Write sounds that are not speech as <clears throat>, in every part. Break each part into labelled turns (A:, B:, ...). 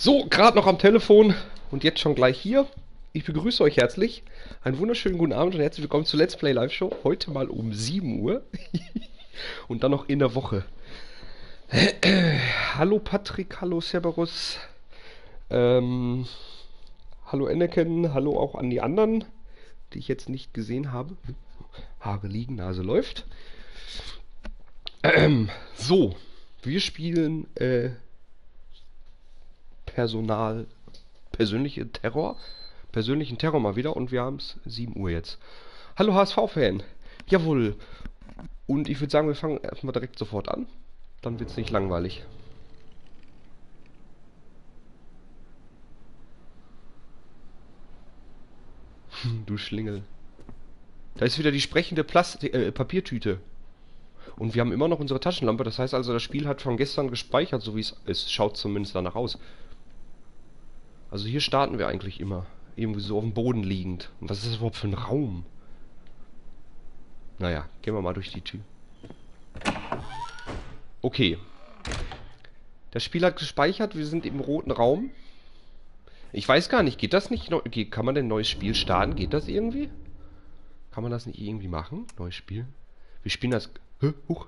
A: So, gerade noch am Telefon und jetzt schon gleich hier. Ich begrüße euch herzlich. Einen wunderschönen guten Abend und herzlich willkommen zu Let's Play Live Show. Heute mal um 7 Uhr. <laughs> und dann noch in der Woche. <clears throat> hallo Patrick, hallo Cerberus. Ähm, hallo Anakin, hallo auch an die anderen, die ich jetzt nicht gesehen habe. Haare liegen, Nase läuft. <clears throat> So, wir spielen äh, Personal, persönliche Terror, persönlichen Terror mal wieder und wir haben es 7 Uhr jetzt. Hallo HSV-Fan, jawohl. Und ich würde sagen, wir fangen erstmal direkt sofort an. Dann wird es nicht langweilig. du Schlingel. Da ist wieder die sprechende Plastik äh, Papiertüte. Und wir haben immer noch unsere Taschenlampe. Das heißt also, das Spiel hat von gestern gespeichert, so wie es ist. Schaut zumindest danach aus. Also hier starten wir eigentlich immer. Irgendwie so auf dem Boden liegend. Und was ist das überhaupt für ein Raum? Naja, gehen wir mal durch die Tür. Okay. Das Spiel hat gespeichert, wir sind im roten Raum. Ich weiß gar nicht, geht das nicht? Kann man denn ein neues Spiel starten? Geht das irgendwie? Kann man das nicht irgendwie machen? Neues Spiel? Wir spielen das... Hä? Huch.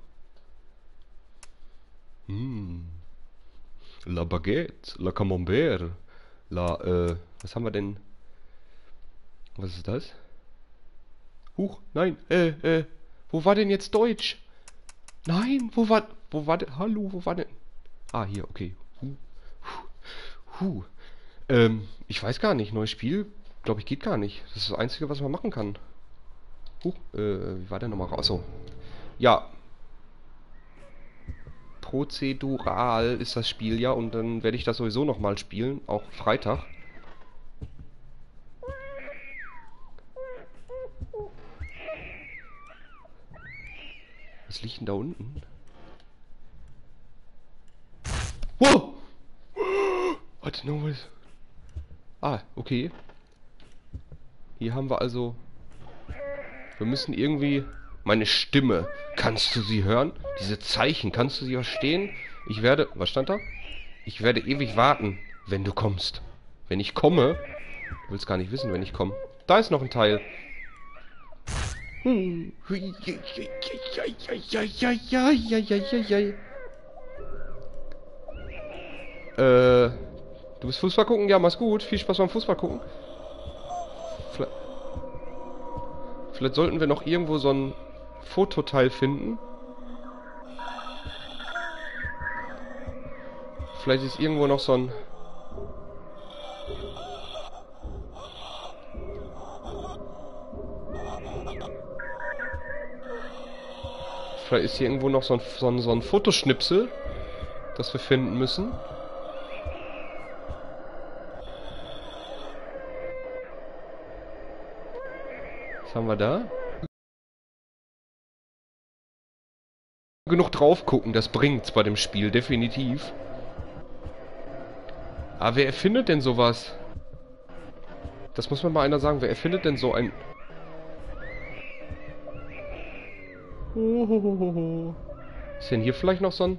A: Hm. La Baguette, La Camembert, La, äh, was haben wir denn? Was ist das? Huch, nein, äh, äh, wo war denn jetzt Deutsch? Nein, wo war, wo war denn, hallo, wo war denn? Ah, hier, okay. Huh, huh, huh. Ähm, ich weiß gar nicht, neues Spiel, glaube ich, geht gar nicht. Das ist das Einzige, was man machen kann. Huch, äh, wie war der nochmal raus? So. Ja. Prozedural ist das Spiel ja und dann werde ich das sowieso nochmal spielen, auch Freitag. Was liegt denn da unten? Wow! Warte, no was? Ah, okay. Hier haben wir also wir müssen irgendwie... Meine Stimme. Kannst du sie hören? Diese Zeichen, kannst du sie verstehen? Ich werde... Was stand da? Ich werde ewig warten, wenn du kommst. Wenn ich komme... Du willst gar nicht wissen, wenn ich komme. Da ist noch ein Teil. Äh, du willst Fußball gucken? Ja, mach's gut. Viel Spaß beim Fußball gucken. Vielleicht Vielleicht sollten wir noch irgendwo so ein Fototeil finden. Vielleicht ist irgendwo noch so ein... Vielleicht ist hier irgendwo noch so ein, so ein, so ein Fotoschnipsel, das wir finden müssen. Was haben wir da? Genug drauf gucken, das bringt's bei dem Spiel, definitiv. Aber wer erfindet denn sowas? Das muss mir mal einer sagen, wer erfindet denn so ein... Ist denn hier vielleicht noch so ein...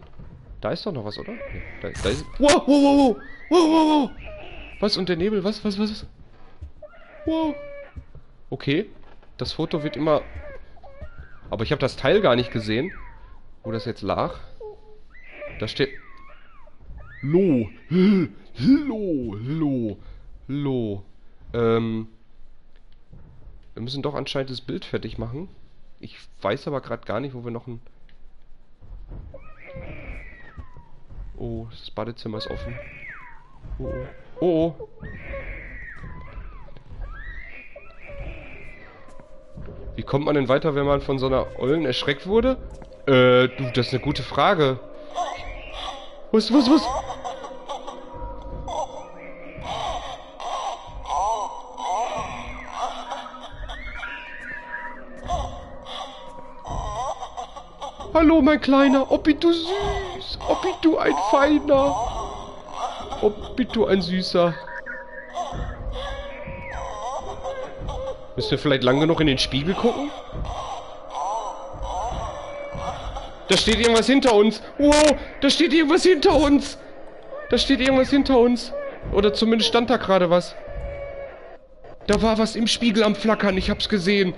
A: Da ist doch noch was, oder? Nee, da, da ist... Wow, wow, wow, wow, wow, wow. Was? Und der Nebel? Was, was, was? Wow. Okay. Das Foto wird immer... Aber ich habe das Teil gar nicht gesehen. Wo das jetzt lag. Da steht... Lo. Lo. Lo. Lo. Ähm... Wir müssen doch anscheinend das Bild fertig machen. Ich weiß aber gerade gar nicht, wo wir noch ein... Oh, das Badezimmer ist offen. Oh, oh. Oh, oh. Wie kommt man denn weiter, wenn man von so einer Ollen erschreckt wurde? Äh, du, das ist eine gute Frage. Was, was, was? Hallo, mein Kleiner. Bist du süß. Bist du ein Feiner. Bist du ein Süßer. Müssen wir vielleicht lang genug in den Spiegel gucken? Da steht irgendwas hinter uns. Wow, da steht irgendwas hinter uns. Da steht irgendwas hinter uns. Oder zumindest stand da gerade was. Da war was im Spiegel am Flackern. Ich hab's gesehen.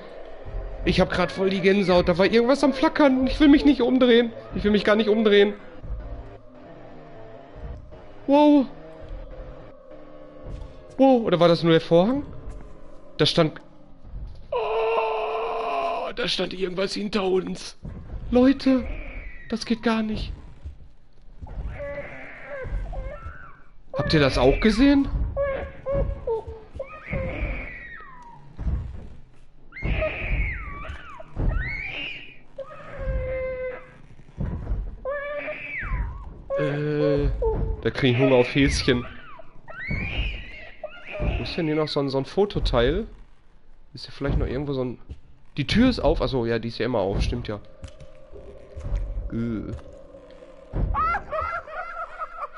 A: Ich hab grad voll die Gänsehaut. Da war irgendwas am Flackern. Ich will mich nicht umdrehen. Ich will mich gar nicht umdrehen. Wow. Wow. Oder war das nur der Vorhang? Da stand... Oh, da stand irgendwas hinter uns. Leute, das geht gar nicht. Habt ihr das auch gesehen? Äh, da kriege ich Hunger auf Häschen. Wo ist denn hier noch so ein, so ein Fototeil? Ist hier vielleicht noch irgendwo so ein... Die Tür ist auf. Achso, ja, die ist ja immer auf. Stimmt ja.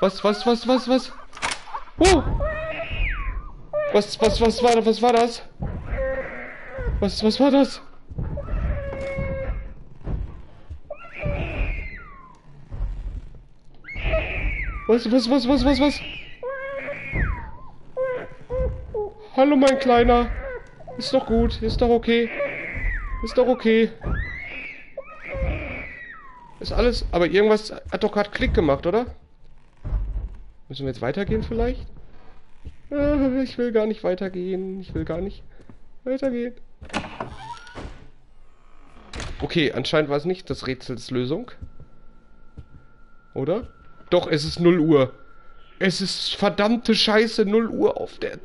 A: Was, was, was, was, was? Oh! Was, was, was war das? Was war das? Was, was war das? Was, was, was, was, was, was? Hallo, mein Kleiner. Ist doch gut, ist doch okay. Ist doch okay. Ist alles, aber irgendwas hat doch gerade Klick gemacht, oder? Müssen wir jetzt weitergehen vielleicht? Äh, ich will gar nicht weitergehen. Ich will gar nicht weitergehen. Okay, anscheinend war es nicht das Rätsels Lösung. Oder? Doch, es ist 0 Uhr. Es ist verdammte Scheiße 0 Uhr auf der...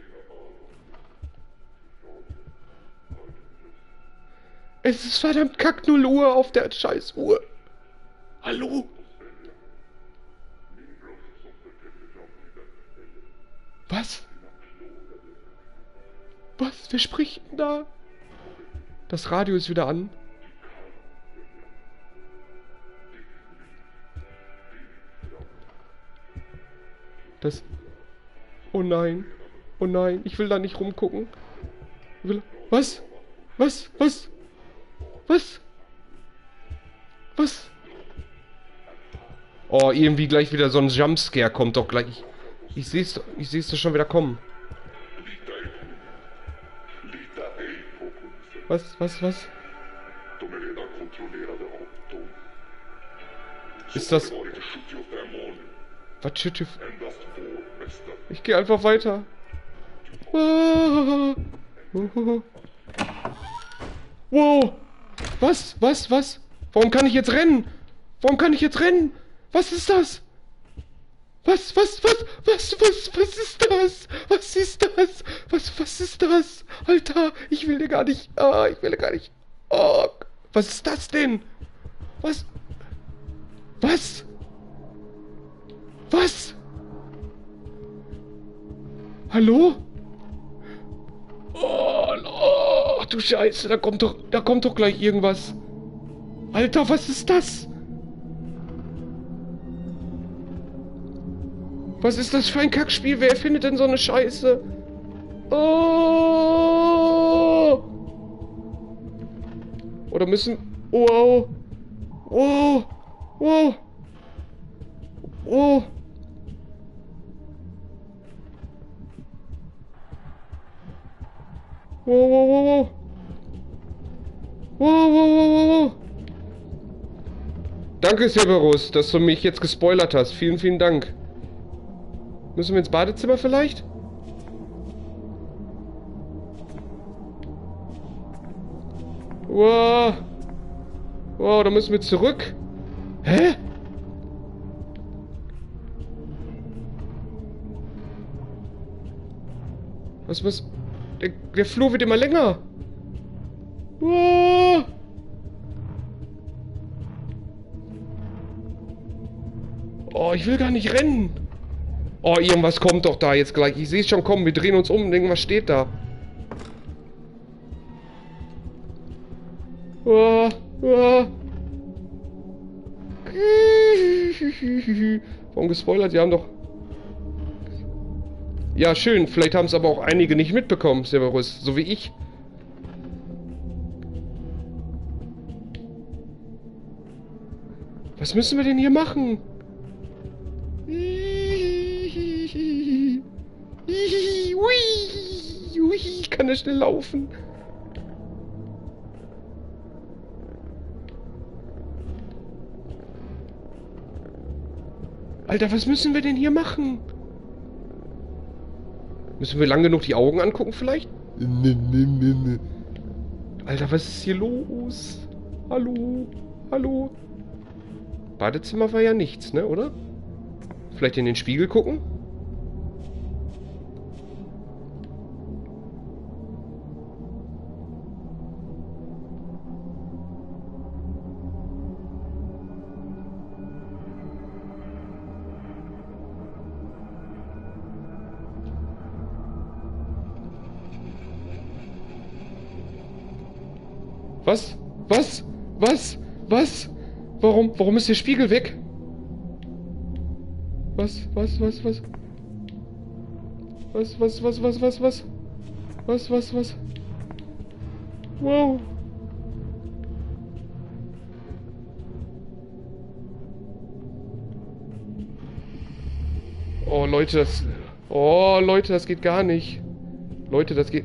A: Es ist verdammt kack 0 Uhr auf der scheiß Uhr. Hallo? Was? Was? Wer spricht denn da? Das Radio ist wieder an. Das... Oh nein. Oh nein. Ich will da nicht rumgucken. Will... Was? Was? Was? Was? Was? Oh, irgendwie gleich wieder so ein Jumpscare kommt doch gleich. Ich seh's, ich seh's schon wieder kommen. Was, was, was? Ist das... Was shit Ich gehe einfach weiter. Wow. Was? Was? Was? Warum kann ich jetzt rennen? Warum kann ich jetzt rennen? Was ist das? Was, was, was, was, was, was ist das? Was ist das? Was, was ist das? Alter, ich will dir gar nicht, ah, ich will dir gar nicht, oh, was ist das denn? Was? Was? Was? Hallo? Oh, oh, du Scheiße, da kommt doch, da kommt doch gleich irgendwas. Alter, was ist das? Was ist das für ein Kackspiel? Wer findet denn so eine Scheiße? Oh! Oder müssen... Wow! Wow! Wow! Wow! Wow, wow, wow, wow. Wow, wow, wow, wow. Danke, Severus, dass du mich jetzt gespoilert hast. Vielen, vielen Dank. Müssen wir ins Badezimmer vielleicht? Wow. Wow, da müssen wir zurück. Hä? Was, was? Der, der Flur wird immer länger. Wow. Oh, ich will gar nicht rennen. Oh, irgendwas kommt doch da jetzt gleich. Ich sehe es schon kommen. Wir drehen uns um und denken, was steht da? Oh. Warum gespoilert? Die haben doch... Ja, schön. Vielleicht haben es aber auch einige nicht mitbekommen, Severus. So wie ich. Was müssen wir denn hier machen? Kann ja schnell laufen. Alter, was müssen wir denn hier machen? Müssen wir lang genug die Augen angucken vielleicht? Alter, was ist hier los? Hallo? Hallo? Badezimmer war ja nichts, ne, oder? Vielleicht in den Spiegel gucken? Was? Was? Was? Warum? Warum ist der Spiegel weg? Was? Was? Was? Was? Was? Was? Was? Was? Was? Was? Was? Was? Was? Wow. Oh, Leute, das... Oh, Leute, das geht gar nicht. Leute, das geht...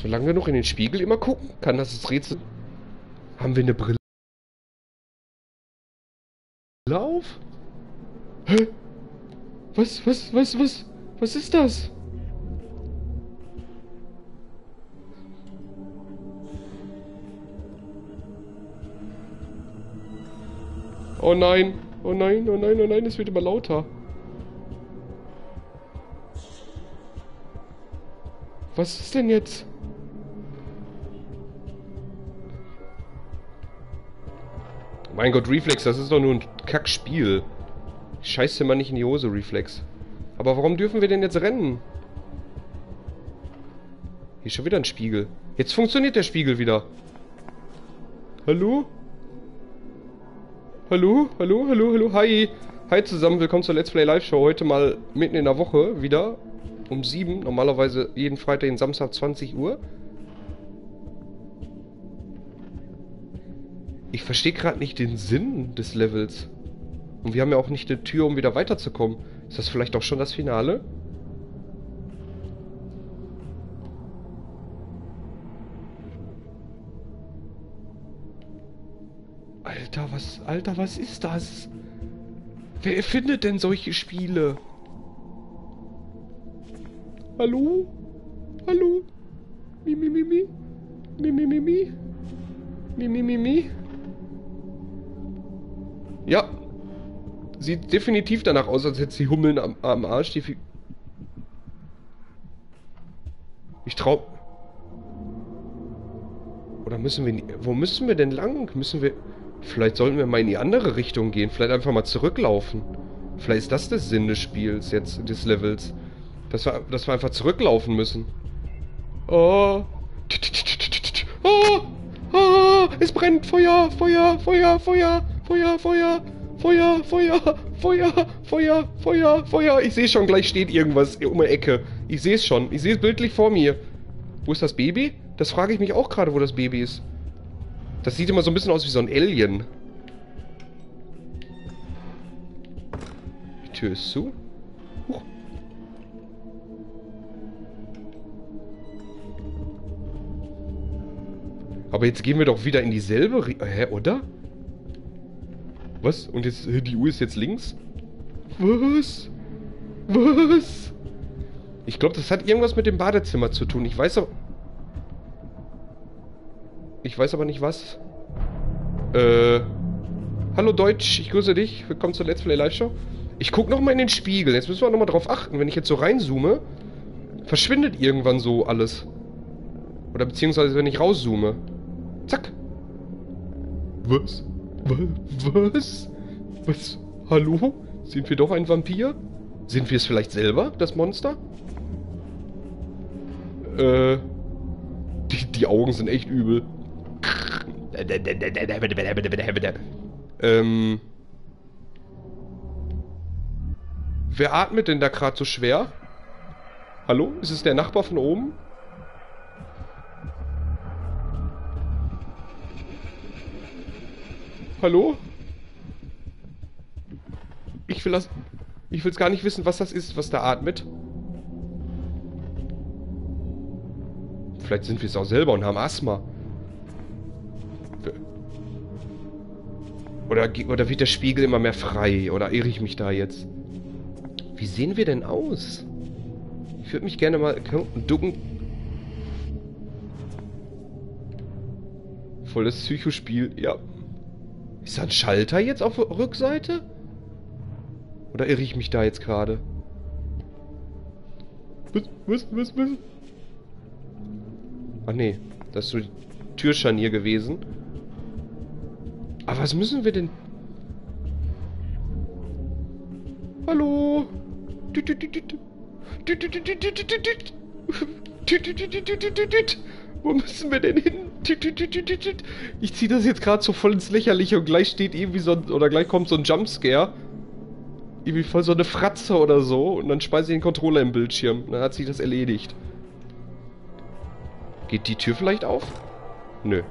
A: Müssen wir lang genug in den Spiegel immer gucken? Kann das das Rätsel... Haben wir eine Brille auf? Hä? Was, was, was, was? Was ist das? Oh nein, oh nein, oh nein, oh nein, es wird immer lauter. Was ist denn jetzt? Mein Gott, Reflex, das ist doch nur ein Kackspiel. Scheiß dir mal nicht in die Hose, Reflex. Aber warum dürfen wir denn jetzt rennen? Hier ist schon wieder ein Spiegel. Jetzt funktioniert der Spiegel wieder. Hallo? Hallo? Hallo? Hallo? Hallo? Hi! Hi zusammen, willkommen zur Let's Play Live Show. Heute mal mitten in der Woche wieder. Um 7. Normalerweise jeden Freitag, jeden Samstag 20 Uhr. Ich verstehe gerade nicht den Sinn des Levels. Und wir haben ja auch nicht eine Tür, um wieder weiterzukommen. Ist das vielleicht auch schon das Finale? Alter, was... Alter, was ist das? Wer erfindet denn solche Spiele? Hallo? Hallo? Mi, mi, mi, mi? Mi, mi, mi, mi? Ja. Sieht definitiv danach aus, als hätte sie Hummeln am, am Arsch. Die ich trau... Oder müssen wir... Wo müssen wir denn lang? Müssen wir... Vielleicht sollten wir mal in die andere Richtung gehen. Vielleicht einfach mal zurücklaufen. Vielleicht ist das der Sinn des Spiels jetzt, des Levels. Dass wir, dass wir einfach zurücklaufen müssen. Oh. Oh. Oh. Es brennt. Feuer, Feuer, Feuer, Feuer. Feuer, Feuer, Feuer, Feuer, Feuer, Feuer, Feuer, Feuer. Ich sehe schon, gleich steht irgendwas um die Ecke. Ich sehe es schon. Ich sehe es bildlich vor mir. Wo ist das Baby? Das frage ich mich auch gerade, wo das Baby ist. Das sieht immer so ein bisschen aus wie so ein Alien. Die Tür ist zu. Huch. Aber jetzt gehen wir doch wieder in dieselbe... Rie Hä, oder? Was? Und jetzt, die Uhr ist jetzt links? Was? Was? Ich glaube, das hat irgendwas mit dem Badezimmer zu tun. Ich weiß aber... Ich weiß aber nicht was. Äh... Hallo Deutsch, ich grüße dich. Willkommen zur Let's Play Live Show. Ich gucke nochmal in den Spiegel. Jetzt müssen wir nochmal drauf achten. Wenn ich jetzt so reinzoome, verschwindet irgendwann so alles. Oder beziehungsweise wenn ich rauszoome. Zack. Was? Was? Was? Hallo? Sind wir doch ein Vampir? Sind wir es vielleicht selber, das Monster? Äh. Die, die Augen sind echt übel. Ähm. Wer atmet denn da gerade so schwer? Hallo? Ist es der Nachbar von oben? Hallo? Ich will das... Ich will es gar nicht wissen, was das ist, was da atmet. Vielleicht sind wir es auch selber und haben Asthma. Oder, oder wird der Spiegel immer mehr frei? Oder irre ich mich da jetzt? Wie sehen wir denn aus? Ich würde mich gerne mal ducken. Volles Psychospiel, ja. Ist da ein Schalter jetzt auf der Rückseite? Oder irre ich mich da jetzt gerade? Was, was, was, was? Ach nee, das ist so Türscharnier gewesen. Aber was müssen wir denn... Hallo? Wo müssen wir denn hin? Ich ziehe das jetzt gerade so voll ins Lächerliche und gleich steht irgendwie so ein, oder gleich kommt so ein Jumpscare. Irgendwie voll so eine Fratze oder so und dann speise ich den Controller im Bildschirm. Dann hat sich das erledigt. Geht die Tür vielleicht auf? Nö.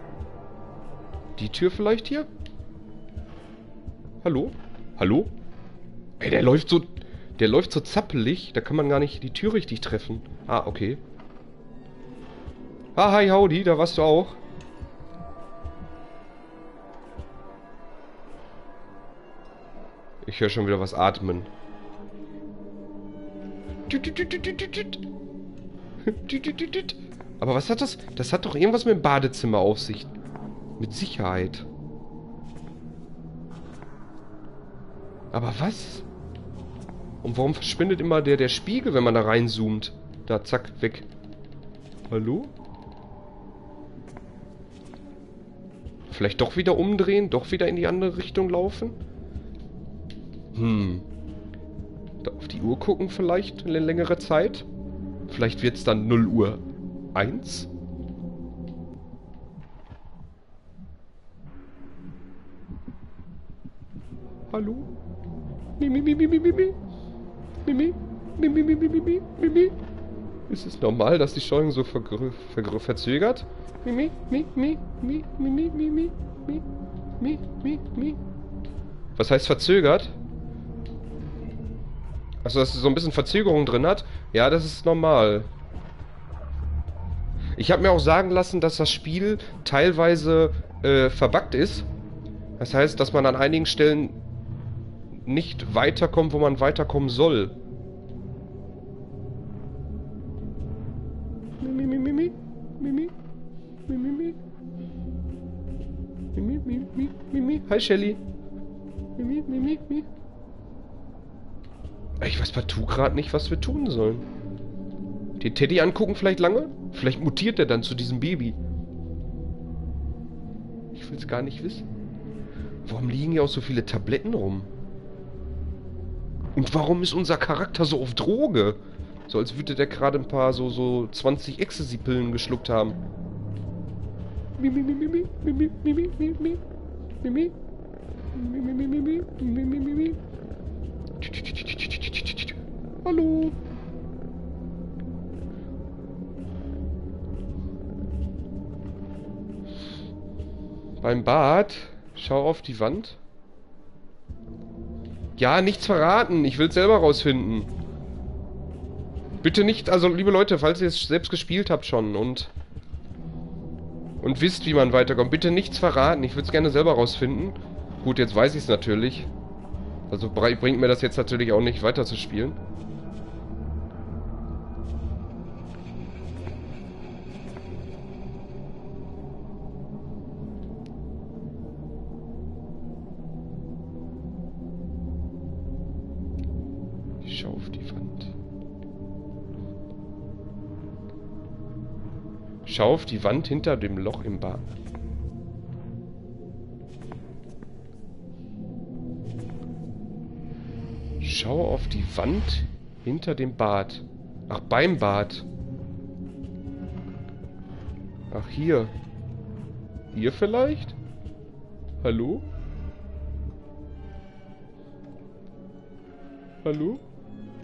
A: Die Tür vielleicht hier? Hallo? Hallo? Ey, der läuft so... Der läuft so zappelig, da kann man gar nicht die Tür richtig treffen. Ah, okay. Ah, hi, howdy, da warst du auch. Ich höre schon wieder was atmen. Aber was hat das? Das hat doch irgendwas mit dem Badezimmer auf sich. Mit Sicherheit. Aber was? Und warum verschwindet immer der, der Spiegel, wenn man da reinzoomt? Da, zack, weg. Hallo? Vielleicht doch wieder umdrehen? Doch wieder in die andere Richtung laufen? Hm. Auf die Uhr gucken vielleicht eine längere Zeit. Vielleicht wird es dann 0 Uhr 1. Hallo? Mimi, Mimi, Mimi, Mimi. Mimi, Mimi, Mimi, Mimi, Mimi. Ist es normal, dass die Steuerung so verzögert? Mimi, Mimi, Mimi, Mimi, Mimi, Mimi, Mimi, Mimi. Was heißt verzögert? Also, dass es so ein bisschen Verzögerung drin hat? Ja, das ist normal. Ich habe mir auch sagen lassen, dass das Spiel teilweise äh, verbuggt ist. Das heißt, dass man an einigen Stellen nicht weiterkommt, wo man weiterkommen soll. Mimi, Mimi, Mimi, Mimi, Mimi, Mimi, Mimi, Mimi, Hi Shelly. Mimi, Mimi, Mimi. Ich weiß partout gerade nicht, was wir tun sollen. Den Teddy angucken vielleicht lange? Vielleicht mutiert er dann zu diesem Baby. Ich will es gar nicht wissen. Warum liegen hier auch so viele Tabletten rum? Und warum ist unser Charakter so auf Droge? So als würde der gerade ein paar so, so 20 Ecstasy-Pillen geschluckt haben. Mimi, Mimi, Mimi, Mimi, Mimi, Mimi, Mimi, Mimi, Mimi, Mimi, Mimi. Hallo. Beim Bad. Schau auf die Wand. Ja, nichts verraten. Ich will selber rausfinden. Bitte nicht, also liebe Leute, falls ihr es selbst gespielt habt schon und und wisst, wie man weiterkommt, bitte nichts verraten. Ich würde es gerne selber rausfinden. Gut, jetzt weiß ich es natürlich. Also bringt mir das jetzt natürlich auch nicht weiter zu spielen. Schau auf die Wand. Schau auf die Wand hinter dem Loch im Bad. Schau auf die Wand hinter dem Bad. Ach, beim Bad. Ach, hier. Hier vielleicht? Hallo? Hallo?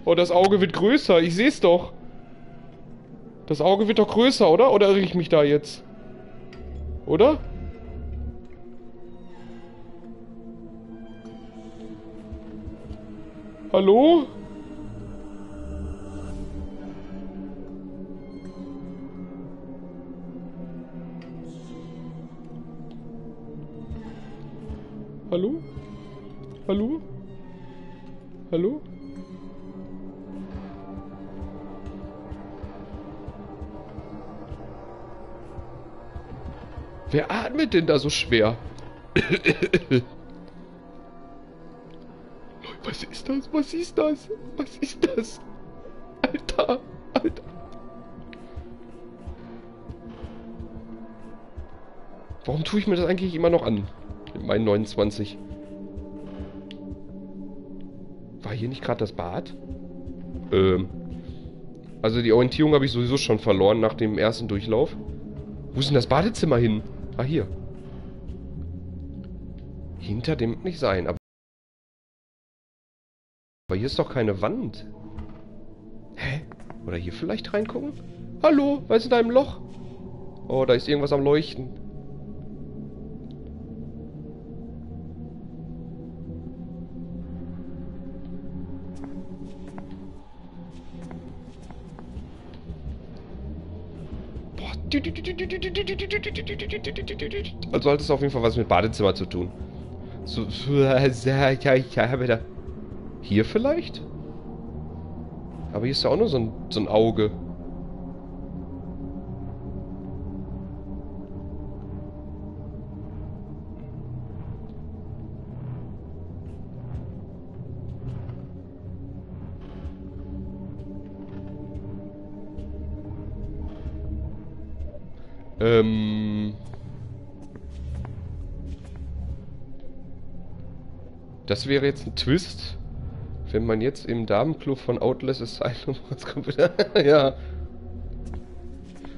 A: Oh, das Auge wird größer. Ich sehe es doch. Das Auge wird doch größer, oder? Oder irre ich mich da jetzt? Oder? Hallo? Hallo? Hallo? Hallo? Wer atmet denn da so schwer? <coughs> Was ist das? Was ist das? Alter, Alter. Warum tue ich mir das eigentlich immer noch an? Mit meinen 29. War hier nicht gerade das Bad? Ähm. Also die Orientierung habe ich sowieso schon verloren nach dem ersten Durchlauf. Wo ist denn das Badezimmer hin? Ah, hier. Hinter dem nicht sein, aber... Hier ist doch keine Wand. Hä? Oder hier vielleicht reingucken? Hallo, was ist in deinem Loch? Oh, da ist irgendwas am Leuchten. Also hat es auf jeden Fall was mit Badezimmer zu tun. So, hier vielleicht? Aber hier ist ja auch nur so ein, so ein Auge. Ähm... Das wäre jetzt ein Twist, wenn man jetzt im Damenclub von Outless Asylum <laughs> rauskommt. ja.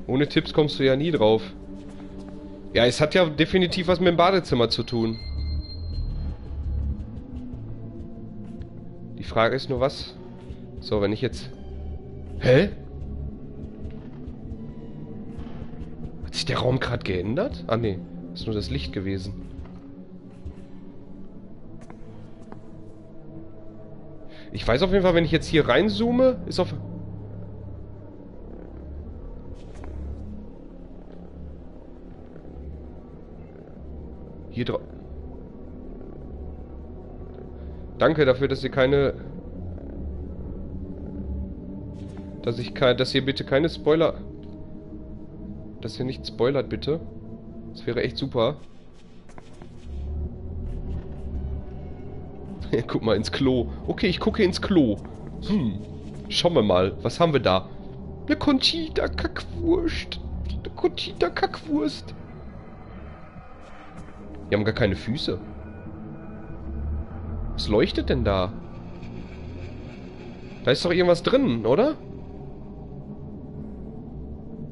A: Ohne Tipps kommst du ja nie drauf. Ja, es hat ja definitiv was mit dem Badezimmer zu tun. Die Frage ist nur was. So, wenn ich jetzt... Hä? sich der Raum gerade geändert? Ah, nee. Ist nur das Licht gewesen. Ich weiß auf jeden Fall, wenn ich jetzt hier reinzoome, ist auf... Hier drauf... Danke dafür, dass ihr keine... Dass ich kein... Dass ihr bitte keine Spoiler dass hier nicht spoilert, bitte. Das wäre echt super. Ja, guck mal ins Klo. Okay, ich gucke ins Klo. Hm. Schauen wir mal. Was haben wir da? Eine Conchita Kackwurst. Eine Conchita Kackwurst. Die haben gar keine Füße. Was leuchtet denn da? Da ist doch irgendwas drin, oder?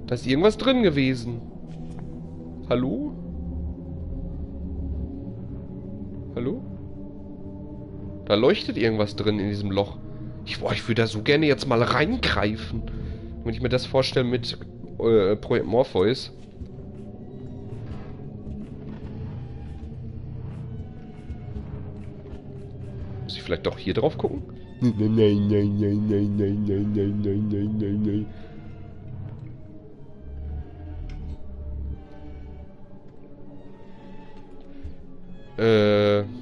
A: Da ist irgendwas drin gewesen. Hallo? Hallo? Da leuchtet irgendwas drin in diesem Loch. Ich, boah, ich würde da so gerne jetzt mal reingreifen. Wenn ich mir das vorstelle mit äh, Projekt Morpheus. Muss ich vielleicht doch hier drauf gucken? Nein, nein, nein, nein, nein, nein, nein, nein, nein, nein, nein, nein. Äh.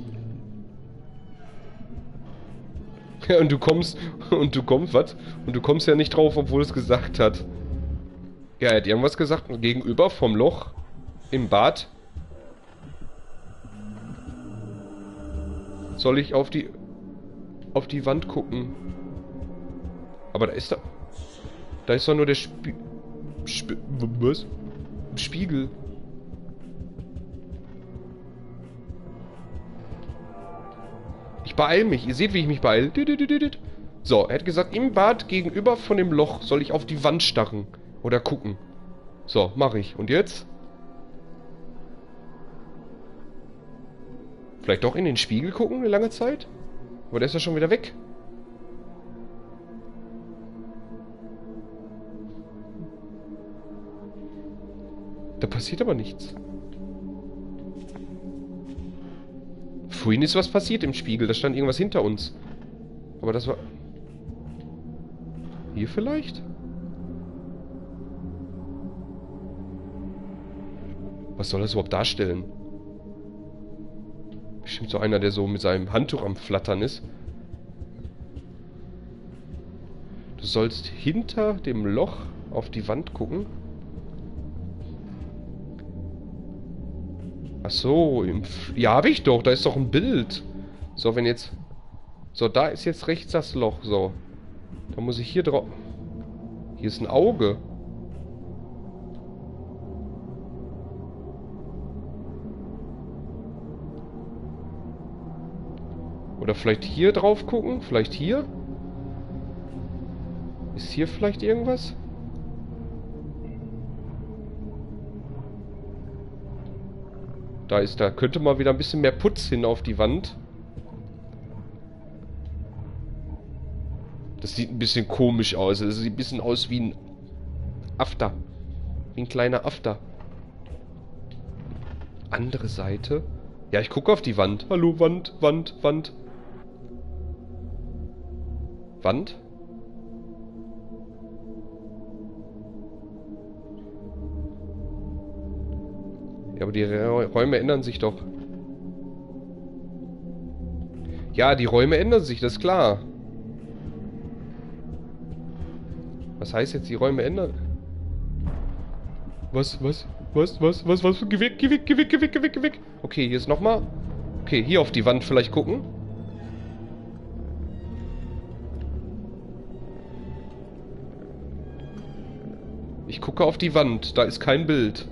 A: Ja, und du kommst, und du kommst, was? Und du kommst ja nicht drauf, obwohl es gesagt hat. Ja, er hat irgendwas gesagt, gegenüber vom Loch im Bad. Soll ich auf die, auf die Wand gucken? Aber da ist da, da ist doch nur der Spie, Spie was? Spiegel. Ich beeil mich. Ihr seht, wie ich mich beeil. So, er hat gesagt, im Bad gegenüber von dem Loch soll ich auf die Wand starren. Oder gucken. So, mache ich. Und jetzt? Vielleicht doch in den Spiegel gucken eine lange Zeit? Aber der ist ja schon wieder weg. Da passiert aber nichts. Vorhin ist was passiert im Spiegel. Da stand irgendwas hinter uns. Aber das war... Hier vielleicht? Was soll das überhaupt darstellen? Bestimmt so einer, der so mit seinem Handtuch am Flattern ist. Du sollst hinter dem Loch auf die Wand gucken. Ach so, ja, habe ich doch. Da ist doch ein Bild. So, wenn jetzt... So, da ist jetzt rechts das Loch. So. Da muss ich hier drauf... Hier ist ein Auge. Oder vielleicht hier drauf gucken? Vielleicht hier? Ist hier vielleicht irgendwas? Da ist da. Könnte mal wieder ein bisschen mehr Putz hin auf die Wand. Das sieht ein bisschen komisch aus. Das sieht ein bisschen aus wie ein After. Wie ein kleiner After. Andere Seite. Ja, ich gucke auf die Wand. Hallo, Wand, Wand, Wand. Wand? Ja, aber die Räume ändern sich doch. Ja, die Räume ändern sich, das ist klar. Was heißt jetzt, die Räume ändern? Was, was, was, was, was, was? Geh weg, geh weg, geh weg, geh weg, geh weg, geh weg. Okay, hier ist nochmal. Okay, hier auf die Wand vielleicht gucken. Ich gucke auf die Wand, da ist kein Bild.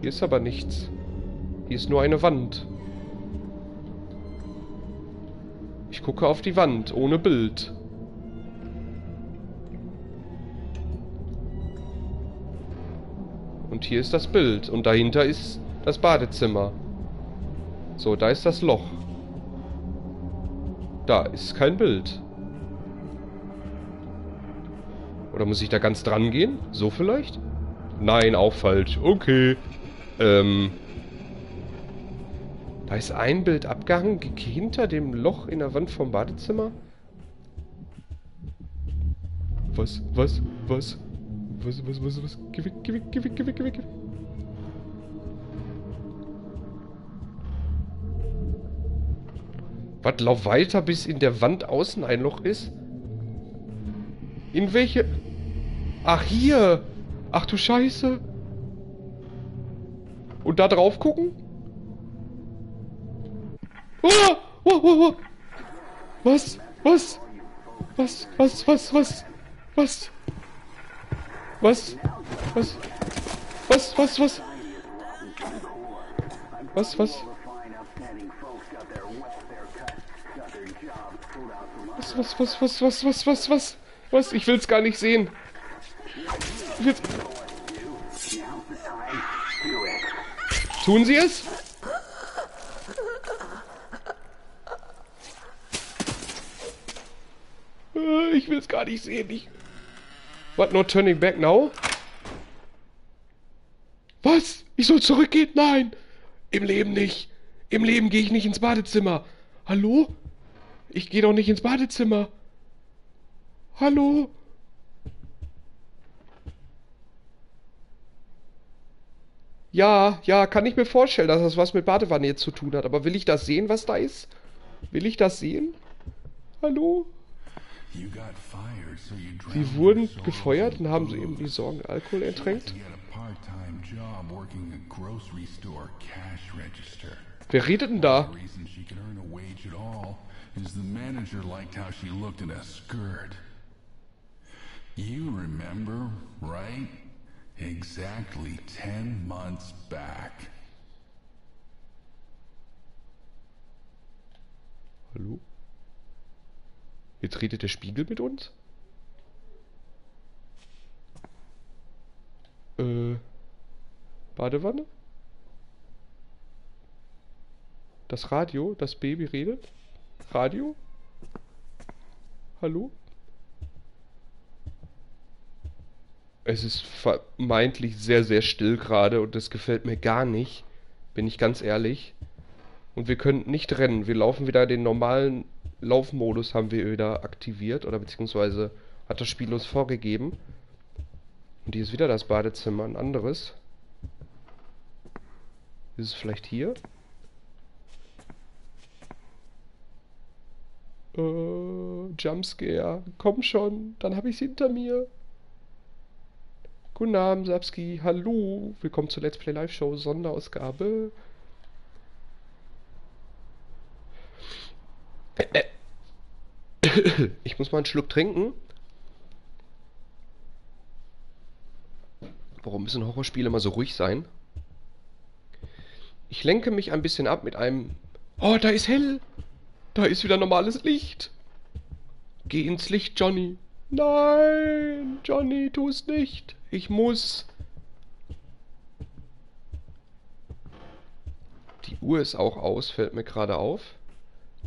A: Hier ist aber nichts. Hier ist nur eine Wand. Ich gucke auf die Wand, ohne Bild. Und hier ist das Bild. Und dahinter ist das Badezimmer. So, da ist das Loch. Da ist kein Bild. Oder muss ich da ganz dran gehen? So vielleicht? Nein, auch falsch. Okay. Ähm. Da ist ein Bild abgehangen, hinter dem Loch in der Wand vom Badezimmer. Was, was, was? Was, was, was, was? Geh weg, geh weg, geh weg. Was, lauf weiter, bis in der Wand außen ein Loch ist? In welche... Ach, hier! Ach du Scheiße! Und da drauf gucken? Oh, oh, oh, oh. Was? Was? Was? Was? Was? Was? Was? Was? Was? Was? Was? Was? Was? Was? Was, was, was, was, was, was, was, was? Was? Ich will's gar nicht sehen. Ich will's... Tun Sie es? Äh, ich will es gar nicht sehen. Ich... What, not turning back now? Was? Ich soll zurückgehen? Nein! Im Leben nicht. Im Leben gehe ich nicht ins Badezimmer. Hallo? Ich gehe doch nicht ins Badezimmer. Hallo? Ja, ja, kann ich mir vorstellen, dass das was mit Badewanne jetzt zu tun hat. Aber will ich das sehen, was da ist? Will ich das sehen? Hallo? Sie wurden gefeuert und haben eben die Sorgen Alkohol ertränkt. Wer redet denn da? You remember, right? Exactly 10 months back. Hallo? Jetzt redet der Spiegel mit uns? Äh. Badewanne? Das Radio? Das Baby redet? Radio? Hallo? Es ist vermeintlich sehr, sehr still gerade und das gefällt mir gar nicht. Bin ich ganz ehrlich. Und wir können nicht rennen. Wir laufen wieder den normalen Laufmodus haben wir wieder aktiviert oder beziehungsweise hat das Spiel uns vorgegeben. Und hier ist wieder das Badezimmer, ein anderes. Ist es vielleicht hier? Äh, Jumpscare. Komm schon, dann habe ich sie hinter mir. Guten Abend, Sapski. Hallo. Willkommen zur Let's Play Live Show Sonderausgabe. Ich muss mal einen Schluck trinken. Warum müssen Horrorspiele immer so ruhig sein? Ich lenke mich ein bisschen ab mit einem... Oh, da ist hell! Da ist wieder normales Licht! Geh ins Licht, Johnny! Nein! Johnny, tu es nicht! Ich muss! Die Uhr ist auch aus, fällt mir gerade auf.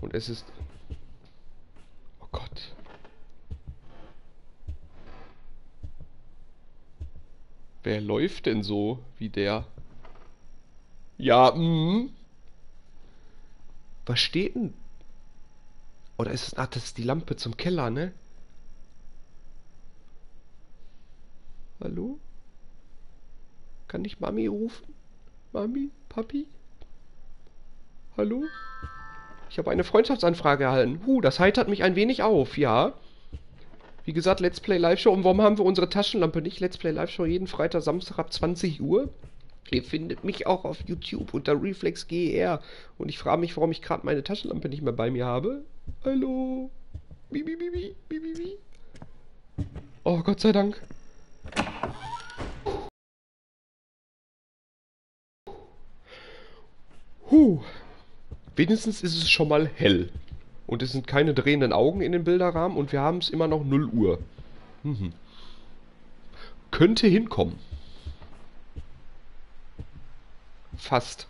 A: Und es ist... Oh Gott. Wer läuft denn so wie der? Ja, mhm. Was steht denn? Oder ist es... Ach, das ist die Lampe zum Keller, ne? Hallo? Kann ich Mami rufen? Mami? Papi? Hallo? Ich habe eine Freundschaftsanfrage erhalten. Huh, das heitert mich ein wenig auf, ja. Wie gesagt, Let's Play Live Show. Und warum haben wir unsere Taschenlampe nicht? Let's Play Live Show jeden Freitag, Samstag ab 20 Uhr. Ihr findet mich auch auf YouTube unter Reflex GER. Und ich frage mich, warum ich gerade meine Taschenlampe nicht mehr bei mir habe. Hallo? Bi, bi, bi, bi, bi, bi. Oh, Gott sei Dank. Huh. Wenigstens ist es schon mal hell. Und es sind keine drehenden Augen in den Bilderrahmen und wir haben es immer noch 0 Uhr. Mhm. Könnte hinkommen. Fast.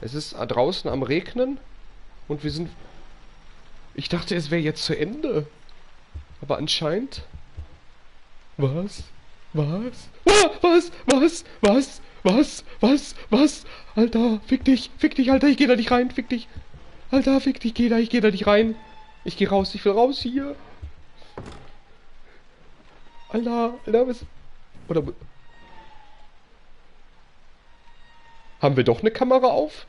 A: Es ist draußen am Regnen und wir sind... Ich dachte, es wäre jetzt zu Ende. Aber anscheinend... Was? Was? Ah, was? Was? Was? Was? Was? Was? Alter, fick dich, fick dich, Alter, ich geh da nicht rein, fick dich. Alter, fick dich, ich geh da, ich geh da nicht rein. Ich geh raus, ich will raus hier. Alter, Alter, was... Oder... Haben wir doch eine Kamera auf?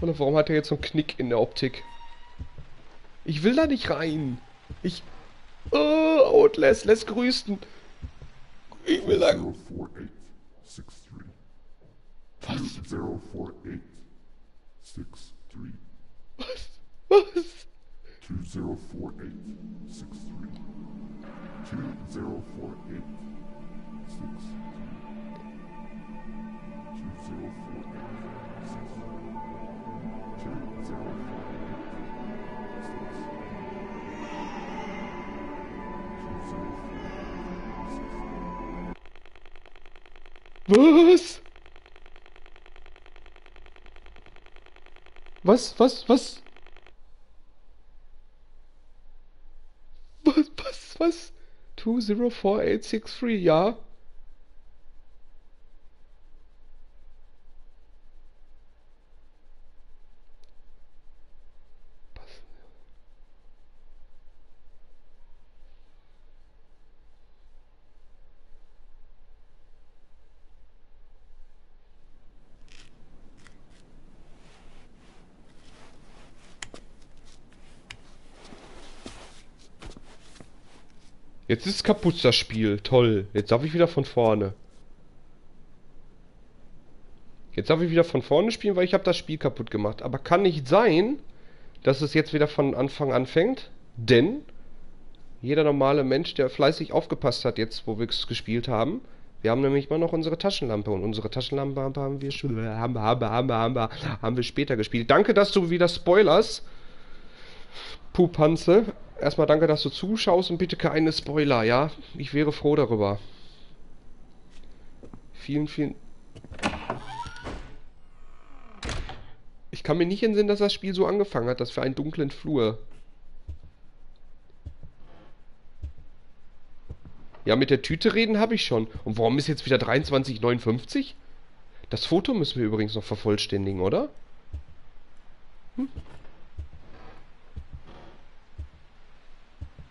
A: Oder warum hat er jetzt so einen Knick in der Optik? Ich will da nicht rein. Ich... Oh, Outless, lässt grüßen. Ich will da...
B: zero
A: four
B: eight
A: six three
B: two zero
A: four
B: eight six three two zero four eight six three two zero four eight six three two zero four eight six two zero four eight six.
A: Bus! Was, was, was? Was, was, was? 204863, ja. Jetzt ist kaputt das Spiel. Toll. Jetzt darf ich wieder von vorne. Jetzt darf ich wieder von vorne spielen, weil ich habe das Spiel kaputt gemacht. Aber kann nicht sein, dass es jetzt wieder von Anfang anfängt. Denn jeder normale Mensch, der fleißig aufgepasst hat, jetzt wo wir es gespielt haben, wir haben nämlich immer noch unsere Taschenlampe und unsere Taschenlampe haben wir schon, haben, haben, haben, haben, haben wir später gespielt. Danke, dass du wieder spoilerst. Pupanze. Erstmal danke, dass du zuschaust und bitte keine Spoiler, ja? Ich wäre froh darüber. Vielen, vielen... Ich kann mir nicht entsinnen, dass das Spiel so angefangen hat, das für einen dunklen Flur. Ja, mit der Tüte reden habe ich schon. Und warum ist jetzt wieder 23,59? Das Foto müssen wir übrigens noch vervollständigen, oder? Hm?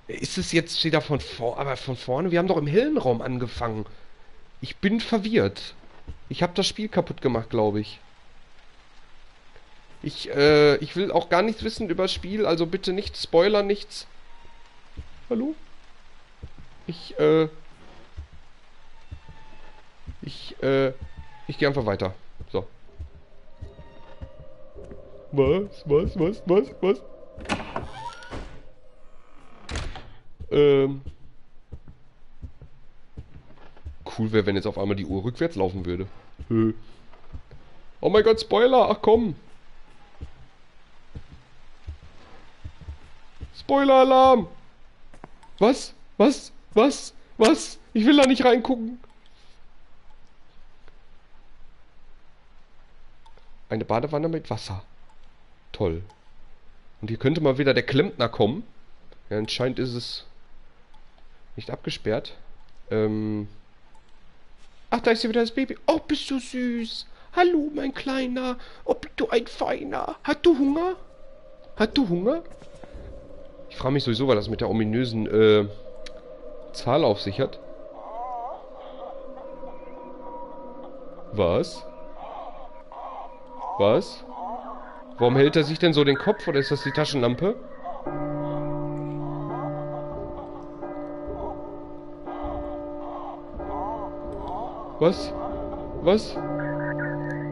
A: Ist es jetzt wieder von vor, aber von vorne? Wir haben doch im hellen Raum angefangen. Ich bin verwirrt. Ich habe das Spiel kaputt gemacht, glaube ich. Ich, äh, ich will auch gar nichts wissen über das Spiel, also bitte nicht Spoiler, nichts. Hallo? Ich, äh... Ich, äh... Ich gehe einfach weiter. So. Was? Was? Was? Was? Was? Ähm. Cool wäre, wenn jetzt auf einmal die Uhr rückwärts laufen würde. Hö. Oh mein Gott, Spoiler! Ach komm! Spoiler-Alarm! Was? Was? Was? Was? Ich will da nicht reingucken. Eine Badewanne mit Wasser. Toll. Und hier könnte mal wieder der Klempner kommen. Ja, anscheinend ist es nicht abgesperrt. Ähm. Ach, da ist ja wieder das Baby. Oh, bist du süß. Hallo, mein Kleiner. Oh, bist du ein Feiner. Hast du Hunger? Hast du Hunger? Ich frage mich sowieso, was das mit der ominösen, äh, Zahl auf sich hat. Was? Was? Warum hält er sich denn so den Kopf? Oder ist das die Taschenlampe? Was? Was?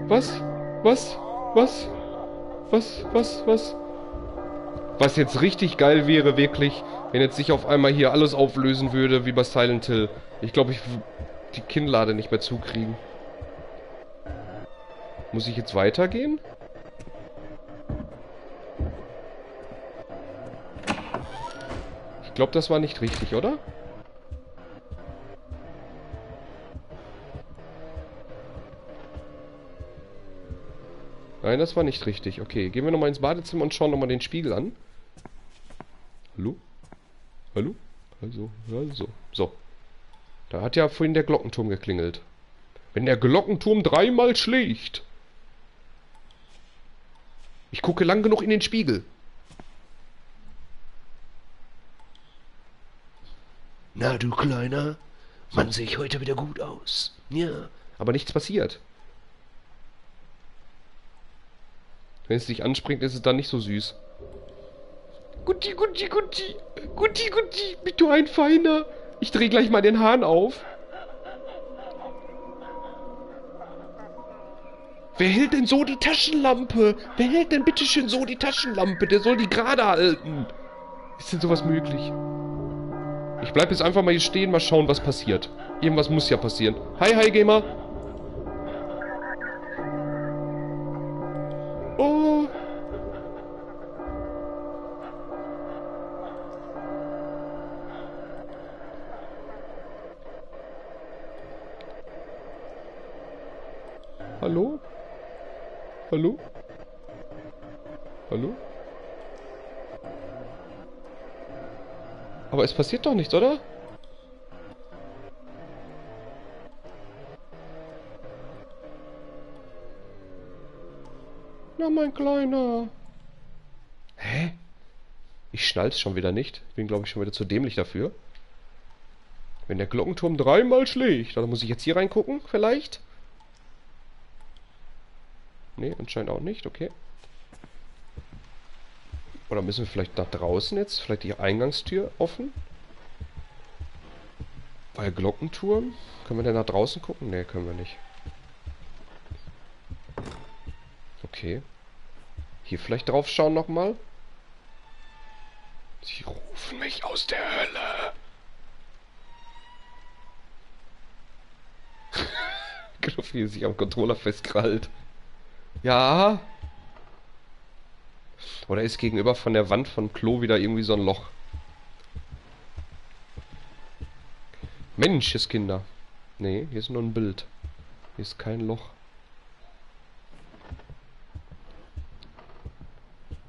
A: Was? Was? Was? Was? Was? Was? Was jetzt richtig geil wäre, wirklich, wenn jetzt sich auf einmal hier alles auflösen würde, wie bei Silent Hill. Ich glaube, ich die Kinnlade nicht mehr zukriegen. Muss ich jetzt weitergehen? Ich glaube, das war nicht richtig, oder? Nein, das war nicht richtig. Okay, gehen wir nochmal ins Badezimmer und schauen nochmal den Spiegel an. Hallo? Hallo? Also, also. So. Da hat ja vorhin der Glockenturm geklingelt. Wenn der Glockenturm dreimal schlägt. Ich gucke lang genug in den Spiegel.
C: Na, du Kleiner, man sehe ich heute wieder gut aus. Ja.
A: Aber nichts passiert. Wenn es dich anspringt, ist es dann nicht so süß. Gutti, Gutti, Gutti. Gutti, Gutti. Bist du ein Feiner? Ich dreh gleich mal den Hahn auf. Wer hält denn so die Taschenlampe? Wer hält denn bitteschön so die Taschenlampe? Der soll die gerade halten. Ist denn sowas möglich? Ich bleib jetzt einfach mal hier stehen, mal schauen, was passiert. Irgendwas muss ja passieren. Hi, hi, Gamer. Oh. Hallo? Hallo? Hallo? Aber es passiert doch nichts, oder? Na, mein Kleiner. Hä? Ich schnall's schon wieder nicht. Bin, glaube ich, schon wieder zu dämlich dafür. Wenn der Glockenturm dreimal schlägt, dann muss ich jetzt hier reingucken, vielleicht? Nee, anscheinend auch nicht, okay. Oder müssen wir vielleicht nach draußen jetzt? Vielleicht die Eingangstür offen? Weil Glockenturm? Können wir denn nach draußen gucken? Nee, können wir nicht. Okay. Hier vielleicht drauf schauen nochmal. Sie rufen mich aus der Hölle. <laughs> Knuffi sich am Controller festkrallt. Ja. Oder ist gegenüber von der Wand von Klo wieder irgendwie so ein Loch? Mensch, ist Kinder. Nee, hier ist nur ein Bild. Hier ist kein Loch.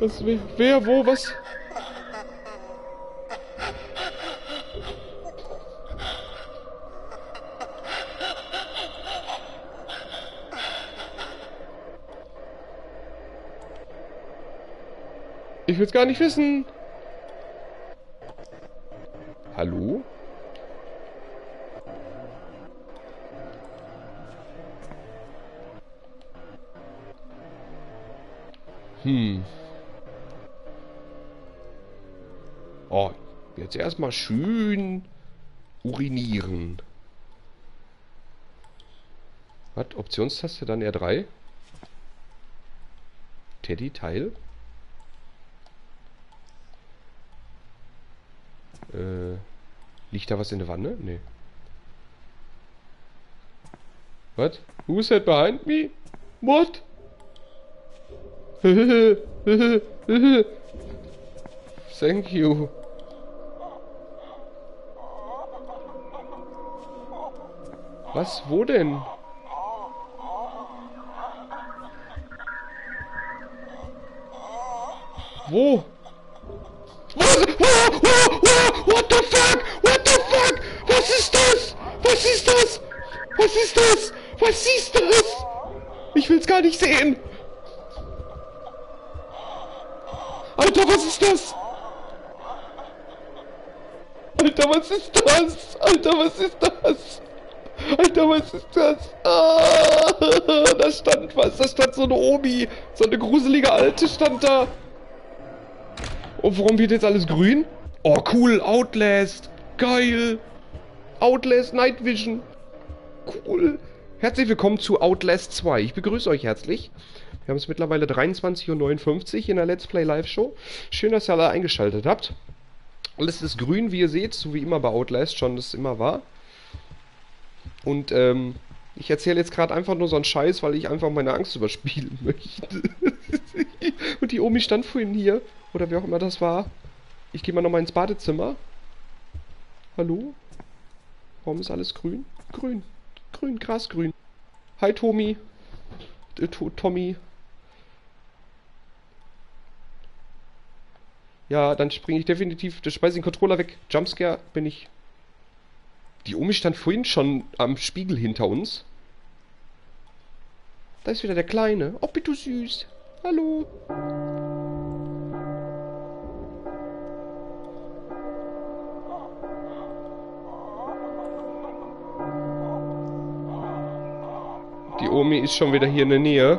A: Was? Wer? Wo? Was? Ich will's gar nicht wissen. Hallo? Hm. Oh, jetzt erstmal schön urinieren. Was? Optionstaste dann R3? Teddy Teil? Äh, liegt da was in der Wanne? Nee. What? Who's that behind me? What? <laughs> Thank you. Was? Wo denn? Wo? Was? What the fuck? What the fuck? Was ist das? Was ist das? Was ist das? Was ist das? Ich will's gar nicht sehen. Alter, was ist das? Alter, was ist das? Alter, was ist das? Alter, was ist das? Ah, da stand was. Da stand so eine Omi. So eine gruselige Alte stand da. Und warum wird jetzt alles grün? Oh, cool. Outlast. Geil. Outlast Night Vision. Cool. Herzlich willkommen zu Outlast 2. Ich begrüße euch herzlich. Wir haben es mittlerweile 23.59 Uhr in der Let's Play Live Show. Schön, dass ihr alle eingeschaltet habt. Alles ist grün, wie ihr seht, so wie immer bei Outlast schon das immer war. Und ähm, ich erzähle jetzt gerade einfach nur so einen Scheiß, weil ich einfach meine Angst überspielen <laughs> möchte. Und die Omi stand vorhin hier, oder wer auch immer das war. Ich gehe mal nochmal ins Badezimmer. Hallo? Warum ist alles grün? Grün. Grün, grasgrün. Hi, Tomi. Äh, to Tommy. Ja, dann springe ich definitiv, das speise den Controller weg. Jumpscare bin ich. Die Omi stand vorhin schon am Spiegel hinter uns. Da ist wieder der Kleine. Oh, bitte süß. Hallo. Die Omi ist schon wieder hier in der Nähe.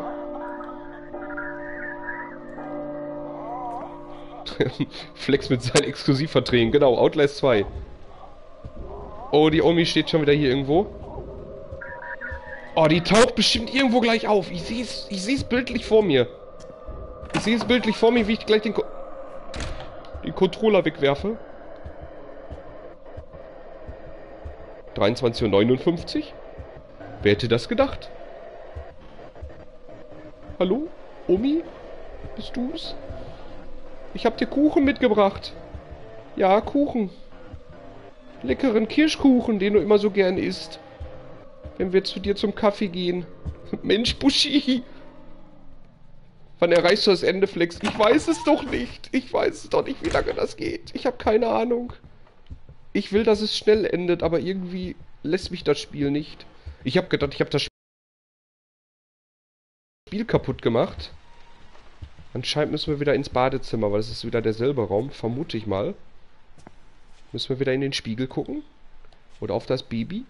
A: <laughs> Flex mit seinen Exklusivverträgen. Genau, Outlast 2. Oh, die Omi steht schon wieder hier irgendwo. Oh, die taucht bestimmt irgendwo gleich auf. Ich sehe es ich seh's bildlich vor mir. Ich sehe es bildlich vor mir, wie ich gleich den, Ko den Controller wegwerfe. 23.59 Uhr? Wer hätte das gedacht? Hallo? Omi? Bist du's? Ich hab dir Kuchen mitgebracht. Ja, Kuchen. Leckeren Kirschkuchen, den du immer so gern isst. Wenn wir zu dir zum Kaffee gehen. <laughs> Mensch, Buschi. Wann erreichst du das Ende, Flex? Ich weiß es doch nicht. Ich weiß es doch nicht, wie lange das geht. Ich habe keine Ahnung. Ich will, dass es schnell endet, aber irgendwie lässt mich das Spiel nicht. Ich habe gedacht, ich habe das Spiel kaputt gemacht. Anscheinend müssen wir wieder ins Badezimmer, weil es ist wieder derselbe Raum, vermute ich mal. Müssen wir wieder in den Spiegel gucken? Oder auf das Baby?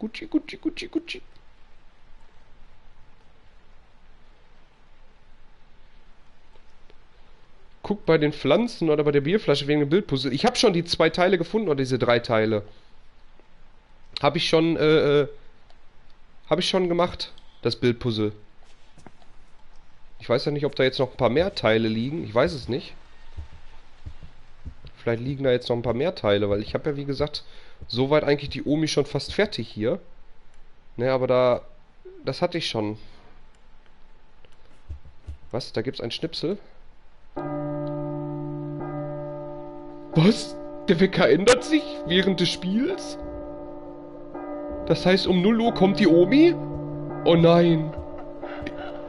A: Gucci, Gucci, Gucci, Gucci. Guck bei den Pflanzen oder bei der Bierflasche wegen dem Bildpuzzle. Ich habe schon die zwei Teile gefunden, oder diese drei Teile. Habe ich schon, äh, äh, habe ich schon gemacht, das Bildpuzzle. Ich weiß ja nicht, ob da jetzt noch ein paar mehr Teile liegen. Ich weiß es nicht. Vielleicht liegen da jetzt noch ein paar mehr Teile, weil ich habe ja, wie gesagt, soweit eigentlich die Omi schon fast fertig hier. Ne, aber da... Das hatte ich schon. Was? Da gibt's ein Schnipsel? Was? Der Wecker ändert sich während des Spiels? Das heißt, um 0 Uhr kommt die Omi? Oh nein.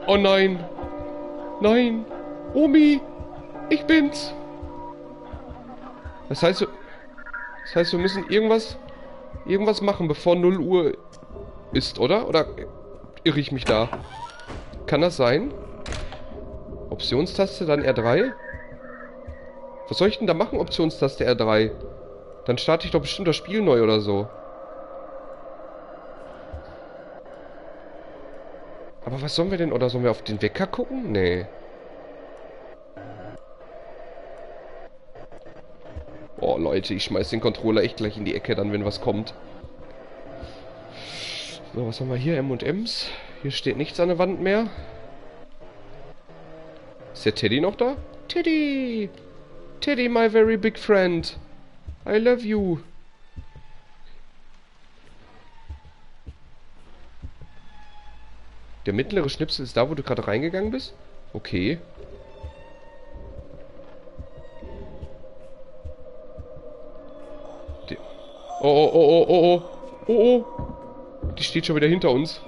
A: Oh nein. Nein. Omi. Ich bin's. Das heißt, das heißt, wir müssen irgendwas, irgendwas machen, bevor 0 Uhr ist, oder? Oder irre ich mich da? Kann das sein? Optionstaste, dann R3? Was soll ich denn da machen, Optionstaste R3? Dann starte ich doch bestimmt das Spiel neu oder so. Aber was sollen wir denn? Oder sollen wir auf den Wecker gucken? Nee. Leute, ich schmeiß den Controller echt gleich in die Ecke dann, wenn was kommt. So, was haben wir hier? M&M's. Hier steht nichts an der Wand mehr. Ist der Teddy noch da? Teddy! Teddy, my very big friend. I love you. Der mittlere Schnipsel ist da, wo du gerade reingegangen bist? Okay. Oh, oh, oh, oh, oh, oh, oh, oh. Die steht schon wieder hinter uns.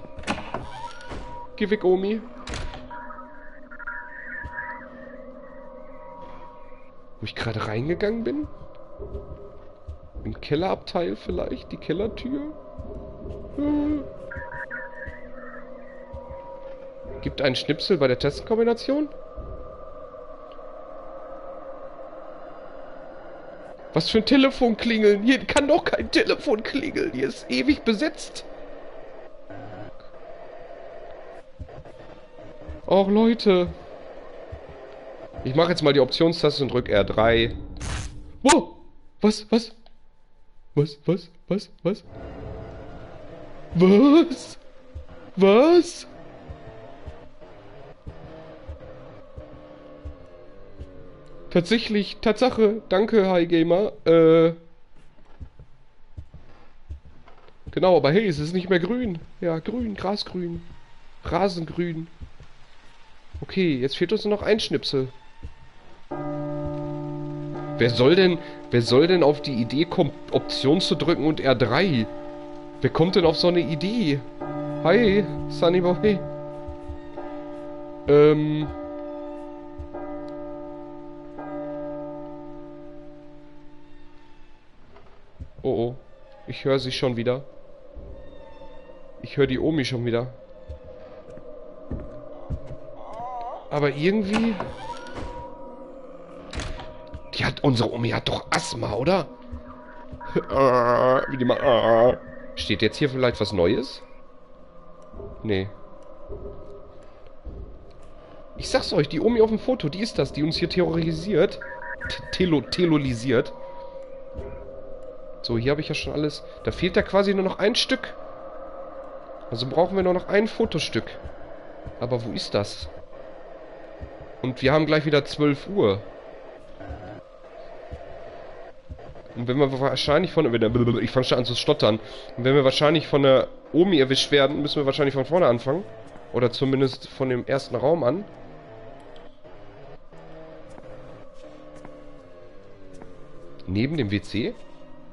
A: Geh weg, Omi. Wo ich gerade reingegangen bin? Im Kellerabteil vielleicht? Die Kellertür? Hm. Gibt einen Schnipsel bei der Testkombination? Was für ein Telefon klingeln? Hier kann doch kein Telefon klingeln. Hier ist ewig besetzt. Och, Leute. Ich mache jetzt mal die Optionstaste und drücke R3. Wow! Was? Was? Was? Was? Was? Was? Was? Was? Tatsächlich, Tatsache, danke, Hi Gamer. Äh. Genau, aber hey, es ist nicht mehr grün. Ja, grün, Grasgrün. Rasengrün. Okay, jetzt fehlt uns nur noch ein Schnipsel. Wer soll denn, wer soll denn auf die Idee kommen, Option zu drücken und R3? Wer kommt denn auf so eine Idee? Hi, Sunnyboy. Ähm... Oh oh. Ich höre sie schon wieder. Ich höre die Omi schon wieder. Aber irgendwie... Die hat... Unsere Omi hat doch Asthma, oder? Wie die mal... Steht jetzt hier vielleicht was Neues? Nee. Ich sag's euch, die Omi auf dem Foto, die ist das, die uns hier terrorisiert. Telo telolisiert. So, hier habe ich ja schon alles... Da fehlt ja quasi nur noch ein Stück. Also brauchen wir nur noch ein Fotostück. Aber wo ist das? Und wir haben gleich wieder 12 Uhr. Und wenn wir wahrscheinlich von... Ich fange schon an zu stottern. Und wenn wir wahrscheinlich von der Omi erwischt werden, müssen wir wahrscheinlich von vorne anfangen. Oder zumindest von dem ersten Raum an. Neben dem WC?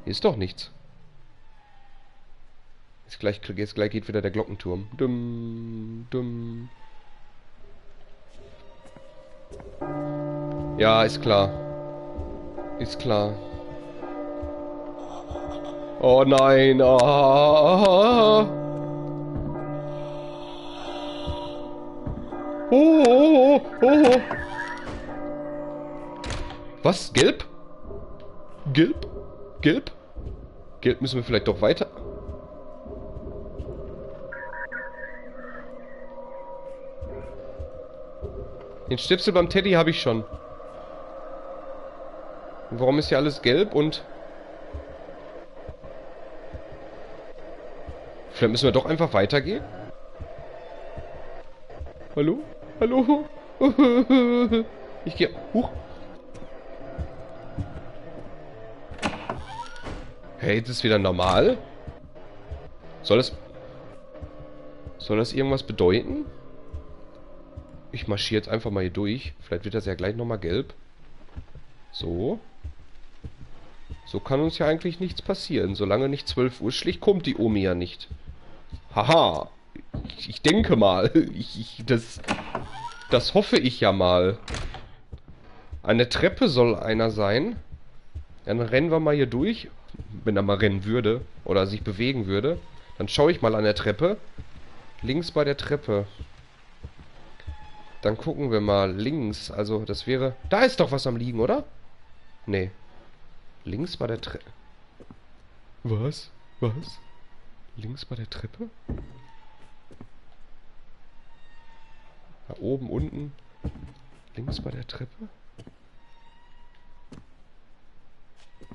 A: Hier ist doch nichts. Jetzt gleich, jetzt gleich geht wieder der Glockenturm. Dumm, dumm. Ja, ist klar. Ist klar. Oh nein. Ah. Oh, oh, oh, oh. Was? Gelb? Gelb? Gelb? Gelb müssen wir vielleicht doch weiter... Den Schnipsel beim Teddy habe ich schon. Warum ist hier alles gelb und... Vielleicht müssen wir doch einfach weitergehen? Hallo? Hallo? <laughs> Ich gehe... Huch. Hey, das ist wieder normal? Soll das... Soll das irgendwas bedeuten? Ich marschiere jetzt einfach mal hier durch. Vielleicht wird das ja gleich nochmal gelb. So. So kann uns ja eigentlich nichts passieren. Solange nicht 12 Uhr schlicht, kommt die Omi ja nicht. Haha. Ich, ich denke mal. Ich, ich, das, das hoffe ich ja mal. An der Treppe soll einer sein. Dann rennen wir mal hier durch. Wenn er mal rennen würde. Oder sich bewegen würde. Dann schaue ich mal an der Treppe. Links bei der Treppe. Dann gucken wir mal links. Also das wäre... Da ist doch was am liegen, oder? Nee. Links bei der Treppe. Was? Was? Links bei der Treppe? Da oben, unten. Links bei der Treppe?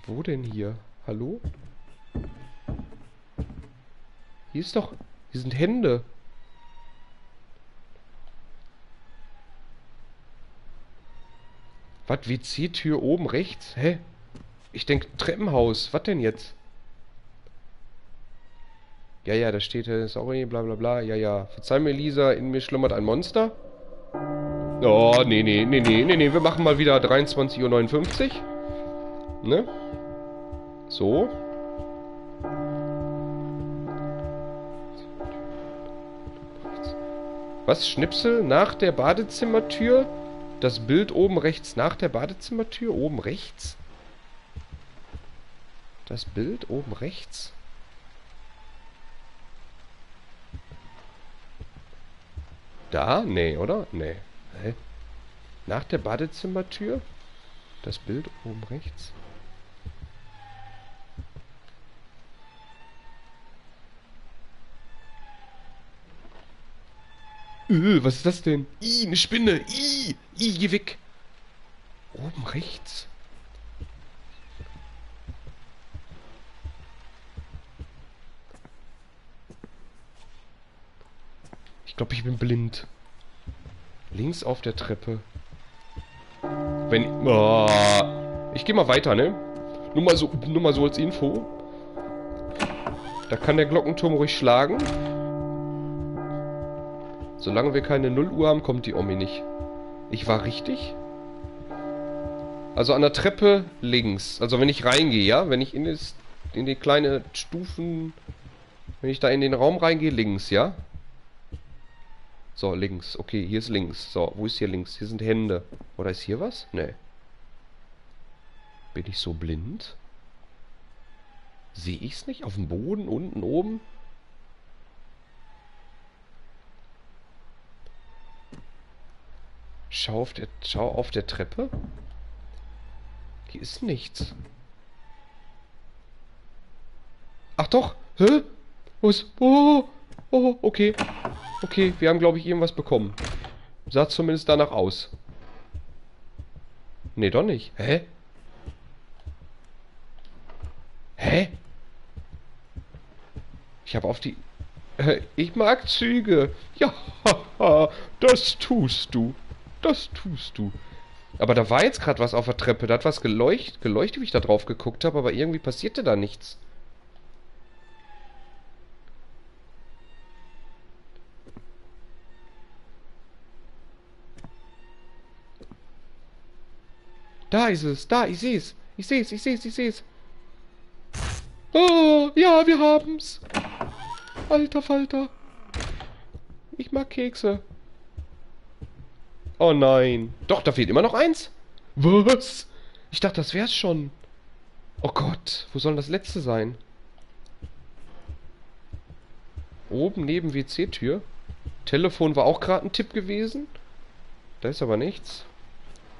A: Wo denn hier? Hallo? Hier ist doch... Hier sind Hände. Was? WC-Tür oben rechts? Hä? Ich denke Treppenhaus. Was denn jetzt? Ja, ja, da steht, äh, sorry, bla bla bla. Ja, ja. Verzeih mir, Lisa, in mir schlummert ein Monster. Oh, nee, nee, nee, nee, nee, nee. Wir machen mal wieder 23.59 Uhr. Ne? So. Was? Schnipsel nach der Badezimmertür? Das Bild oben rechts nach der Badezimmertür? Oben rechts? Das Bild oben rechts? Da? Nee, oder? Nee. Hä? Nach der Badezimmertür? Das Bild oben rechts? Öh, was ist das denn? Ih, eine Spinne. Ih, ih, geh weg. Oben rechts. Ich glaube, ich bin blind. Links auf der Treppe. Wenn... Oh, ich gehe mal weiter, ne? Nur mal, so, nur mal so als Info. Da kann der Glockenturm ruhig schlagen. Solange wir keine 0 Uhr haben, kommt die Omi nicht. Ich war richtig? Also an der Treppe links. Also wenn ich reingehe, ja? Wenn ich in, das, in die kleine Stufen... Wenn ich da in den Raum reingehe, links, ja? So, links. Okay, hier ist links. So, wo ist hier links? Hier sind Hände. Oder ist hier was? Nee. Bin ich so blind? Sehe ich es nicht? Auf dem Boden? Unten? Oben? Schau auf der, schau auf der Treppe. Hier ist nichts. Ach doch. Hä? Was? Oh, oh, okay. Okay, wir haben, glaube ich, irgendwas bekommen. Sah zumindest danach aus. Nee, doch nicht. Hä? Hä? Ich habe auf die... Ich mag Züge. Ja, <laughs> das tust du. Das tust du. Aber da war jetzt gerade was auf der Treppe. Da hat was geleuchtet, geleuchtet, wie ich da drauf geguckt habe, aber irgendwie passierte da nichts. Da ist es, da, ich sehe es. Ich sehe es, ich sehe es, ich sehe es. Oh, ja, wir haben's. Alter Falter. Ich mag Kekse. Oh nein. Doch, da fehlt immer noch eins. Was? Ich dachte, das wär's schon. Oh Gott, wo soll das letzte sein? Oben neben WC-Tür. Telefon war auch gerade ein Tipp gewesen. Da ist aber nichts.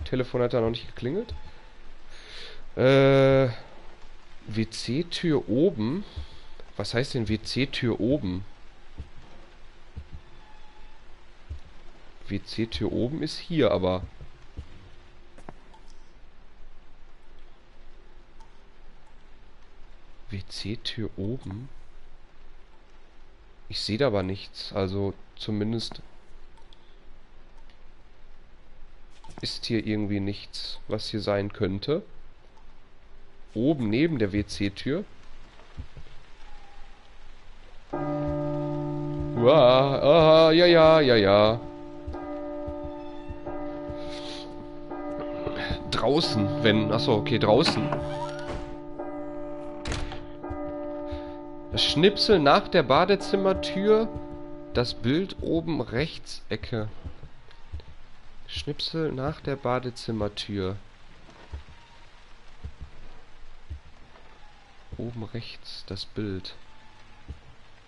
A: Telefon hat da noch nicht geklingelt. Äh, WC-Tür oben. Was heißt denn WC-Tür oben? WC-Tür oben ist hier, aber... WC-Tür oben? Ich sehe da aber nichts. Also zumindest ist hier irgendwie nichts, was hier sein könnte. Oben neben der WC-Tür. Uah, ah, ja, ja, ja, ja. Draußen, wenn... Achso, okay, draußen. Das Schnipsel nach der Badezimmertür. Das Bild oben rechts Ecke. Schnipsel nach der Badezimmertür. Oben rechts das Bild.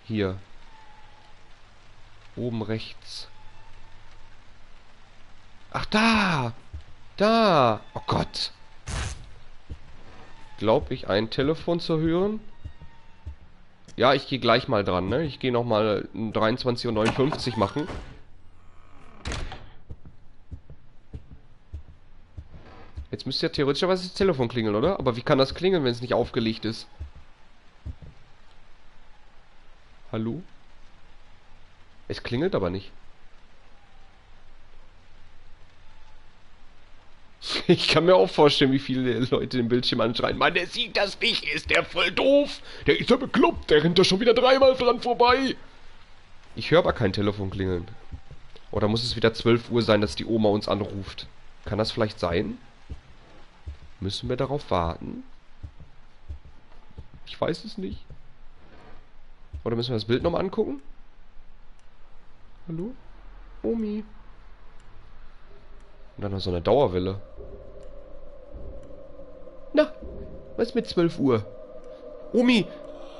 A: Hier. Oben rechts. Ach, da! Da! Oh Gott! Glaub ich, ein Telefon zu hören? Ja, ich gehe gleich mal dran, ne? Ich gehe nochmal 23.59 Uhr machen. Jetzt müsste ja theoretischerweise das Telefon klingeln, oder? Aber wie kann das klingeln, wenn es nicht aufgelegt ist? Hallo? Es klingelt aber nicht. <laughs> Ich kann mir auch vorstellen, wie viele Leute den Bildschirm anschreien. Mann, der sieht das nicht, ist der voll doof. Der ist ja bekloppt, der rennt da schon wieder dreimal dran vorbei. Ich höre aber kein Telefon klingeln. Oder muss es wieder 12 Uhr sein, dass die Oma uns anruft? Kann das vielleicht sein? Müssen wir darauf warten? Ich weiß es nicht. Oder müssen wir das Bild nochmal angucken? Hallo? Omi. Und dann noch so eine Dauerwelle. Na, was mit 12 Uhr? Omi,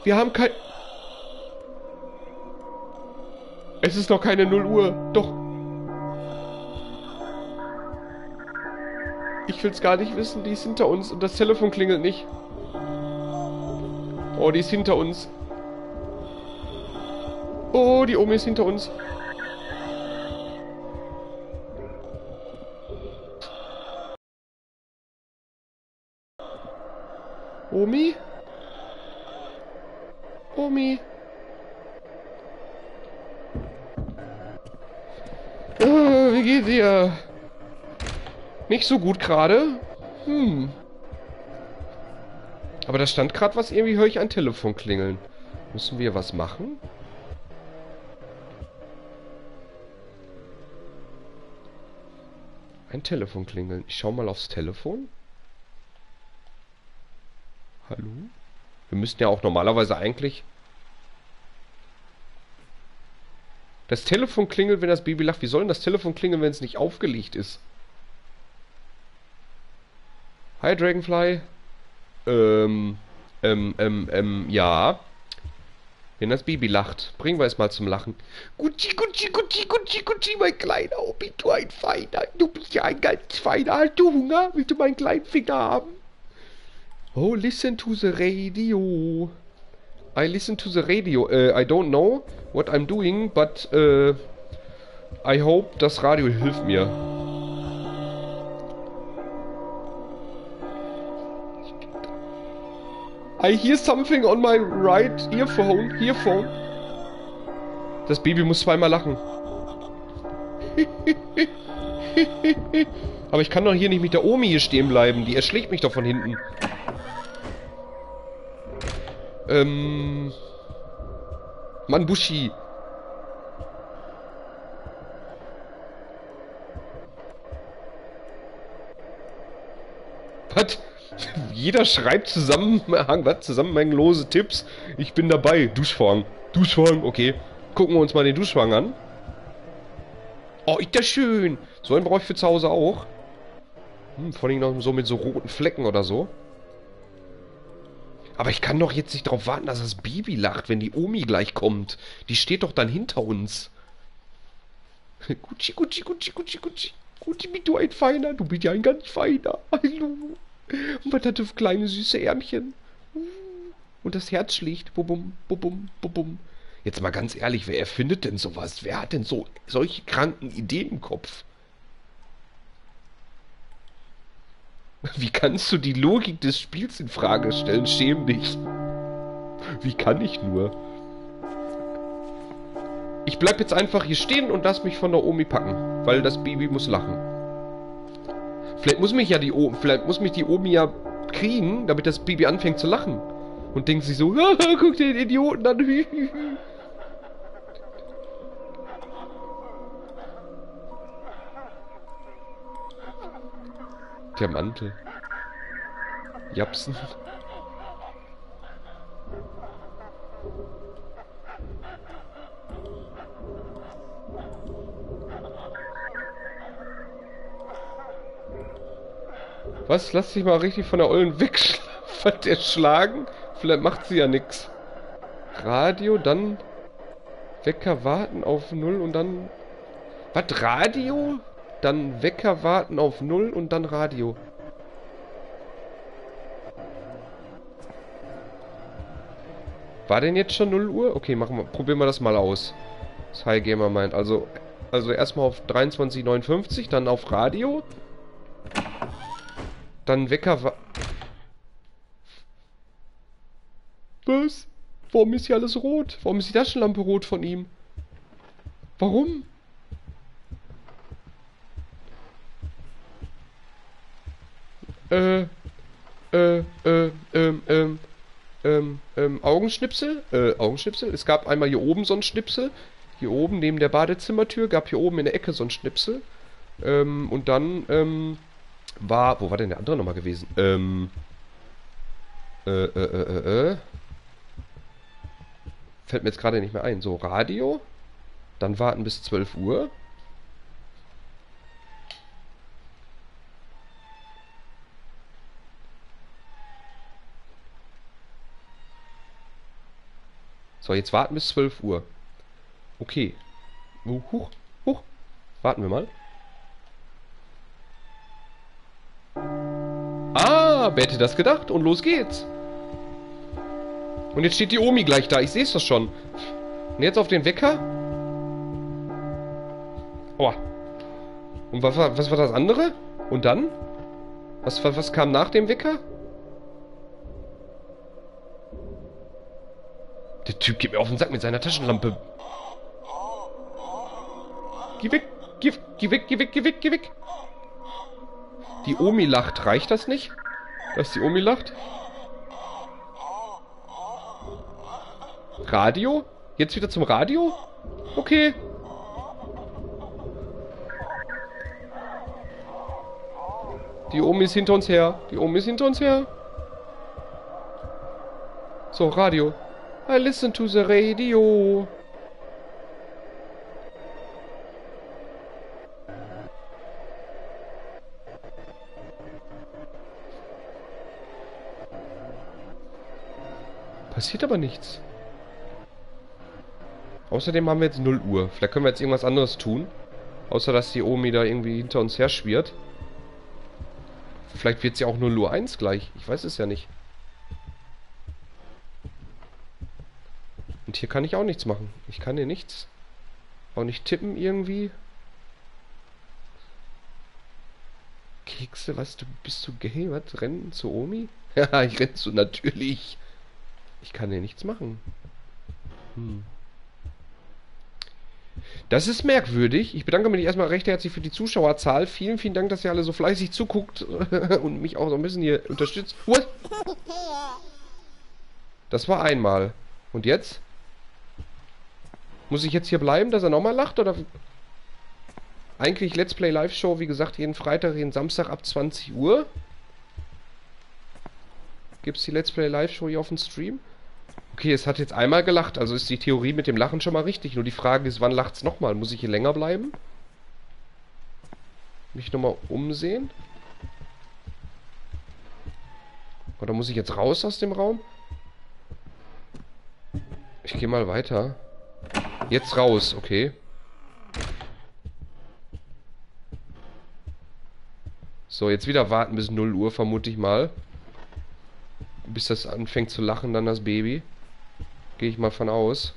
A: wir haben kein... Es ist noch keine 0 Uhr. Doch. Ich will's gar nicht wissen. Die ist hinter uns und das Telefon klingelt nicht. Oh, die ist hinter uns. Oh, die Omi ist hinter uns. Omi? Omi? Äh, wie geht's dir? Nicht so gut gerade? Hm. Aber da stand gerade was, irgendwie höre ich ein Telefon klingeln. Müssen wir was machen? Ein Telefon klingeln. Ich schau mal aufs Telefon. Hallo? Wir müssten ja auch normalerweise eigentlich... Das Telefon klingelt, wenn das Baby lacht. Wie soll denn das Telefon klingeln, wenn es nicht aufgelegt ist? Hi, Dragonfly. Ähm, ähm, ähm, ähm, ja. Wenn das Baby lacht, bringen wir es mal zum Lachen. Gucci, Gucci, Gucci, Gucci, Gucci, mein kleiner Obi, du ein Feiner. Du bist ja ein ganz Feiner. Hast du Hunger? Willst du meinen kleinen Finger haben? Oh, listen to the radio. I listen to the radio. Uh, I don't know what I'm doing, but uh, I hope das Radio hilft mir. I hear something on my right earphone. Earphone. Das Baby muss zweimal lachen. <laughs> Aber ich kann doch hier nicht mit der Omi hier stehen bleiben. Die erschlägt mich doch von hinten. Ähm. Mann, Bushi. Was? <laughs> Jeder schreibt Zusammenhang, was? Zusammenhanglose Tipps. Ich bin dabei. Duschvorhang. Duschvorhang, okay. Gucken wir uns mal den Duschvorhang an. Oh, ist das schön. So einen brauche ich für zu Hause auch. Hm, vor allem noch so mit so roten Flecken oder so. Aber ich kann doch jetzt nicht darauf warten, dass das Baby lacht, wenn die Omi gleich kommt. Die steht doch dann hinter uns. <laughs> Gucci, Gucci, Gucci, Gucci, Gucci. Gucci, bist du ein Feiner? Du bist ja ein ganz Feiner. <laughs> Hallo. Und was hat für kleine süße Ärmchen? Und das Herz schlägt. Bubum, bubum, bubum. Jetzt mal ganz ehrlich, wer erfindet denn sowas? Wer hat denn so solche kranken Ideen im Kopf? Wie kannst du die Logik des Spiels in Frage stellen? Schäm dich. Wie kann ich nur? Ich bleib jetzt einfach hier stehen und lass mich von der Omi packen, weil das Baby muss lachen. Vielleicht muss mich ja die Omi, vielleicht muss mich die Omi ja kriegen, damit das Baby anfängt zu lachen. Und denkt sich so, <laughs> guck den Idioten an. <laughs> Der Mantel. Japsen. Was? Lass dich mal richtig von der Ollen wegschlagen? <laughs> Vielleicht macht sie ja nix. Radio, dann Wecker warten auf Null und dann... Was? Radio? Dann Wecker warten auf Null und dann Radio. War denn jetzt schon 0 Uhr? Okay, machen wir, probieren wir das mal aus. Das High Gamer meint. Also, also erstmal auf 23,59, dann auf Radio. Dann Wecker wa Was? Warum ist hier alles rot? Warum ist die Taschenlampe rot von ihm? Warum? Äh, äh, äh, ähm, ähm, ähm, ähm, Augenschnipsel, äh, Augenschnipsel. Es gab einmal hier oben so ein Schnipsel. Hier oben neben der Badezimmertür gab hier oben in der Ecke so ein Schnipsel. Ähm, und dann, ähm, war, wo war denn der andere nochmal gewesen? Ähm, äh, äh, äh, äh, äh. Fällt mir jetzt gerade nicht mehr ein. So, Radio. Dann warten bis 12 Uhr. So, jetzt warten bis 12 Uhr. Okay. Uh, huch, huch. Warten wir mal. Ah, wer hätte das gedacht? Und los geht's. Und jetzt steht die Omi gleich da. Ich sehe es doch schon. Und jetzt auf den Wecker. Oh. Und was war, was war das andere? Und dann? Was, was kam nach dem Wecker? Der Typ geht mir auf den Sack mit seiner Taschenlampe. Geh weg, geh, geh weg, geh weg, geh weg, geh weg. Die Omi lacht. Reicht das nicht? Dass die Omi lacht? Radio? Jetzt wieder zum Radio? Okay. Die Omi ist hinter uns her. Die Omi ist hinter uns her. So, Radio. I listen to the radio. Passiert aber nichts. Außerdem haben wir jetzt 0 Uhr. Vielleicht können wir jetzt irgendwas anderes tun. Außer, dass die Omi da irgendwie hinter uns her schwirrt. Vielleicht wird sie auch 0 Uhr 1 gleich. Ich weiß es ja nicht. Und hier kann ich auch nichts machen. Ich kann hier nichts. Auch nicht tippen irgendwie. Kekse, was, du bist du gay? Was? Rennen zu Omi? <laughs> Ja, ich renne zu natürlich. Ich kann hier nichts machen. Hm. Das ist merkwürdig. Ich bedanke mich erstmal recht herzlich für die Zuschauerzahl. Vielen, vielen Dank, dass ihr alle so fleißig zuguckt <laughs> und mich auch so ein bisschen hier unterstützt. What? Das war einmal. Und jetzt? Muss ich jetzt hier bleiben, dass er nochmal lacht? Oder... Eigentlich Let's Play Live Show, wie gesagt, jeden Freitag, jeden Samstag ab 20 Uhr. Gibt es die Let's Play Live Show hier auf dem Stream? Okay, es hat jetzt einmal gelacht, also ist die Theorie mit dem Lachen schon mal richtig. Nur die Frage ist, wann lacht es nochmal? Muss ich hier länger bleiben? Mich nochmal umsehen? Oder muss ich jetzt raus aus dem Raum? Ich gehe mal weiter. Jetzt raus, okay. So, jetzt wieder warten bis 0 Uhr, vermute ich mal. Bis das anfängt zu lachen, dann das Baby. Gehe ich mal von aus.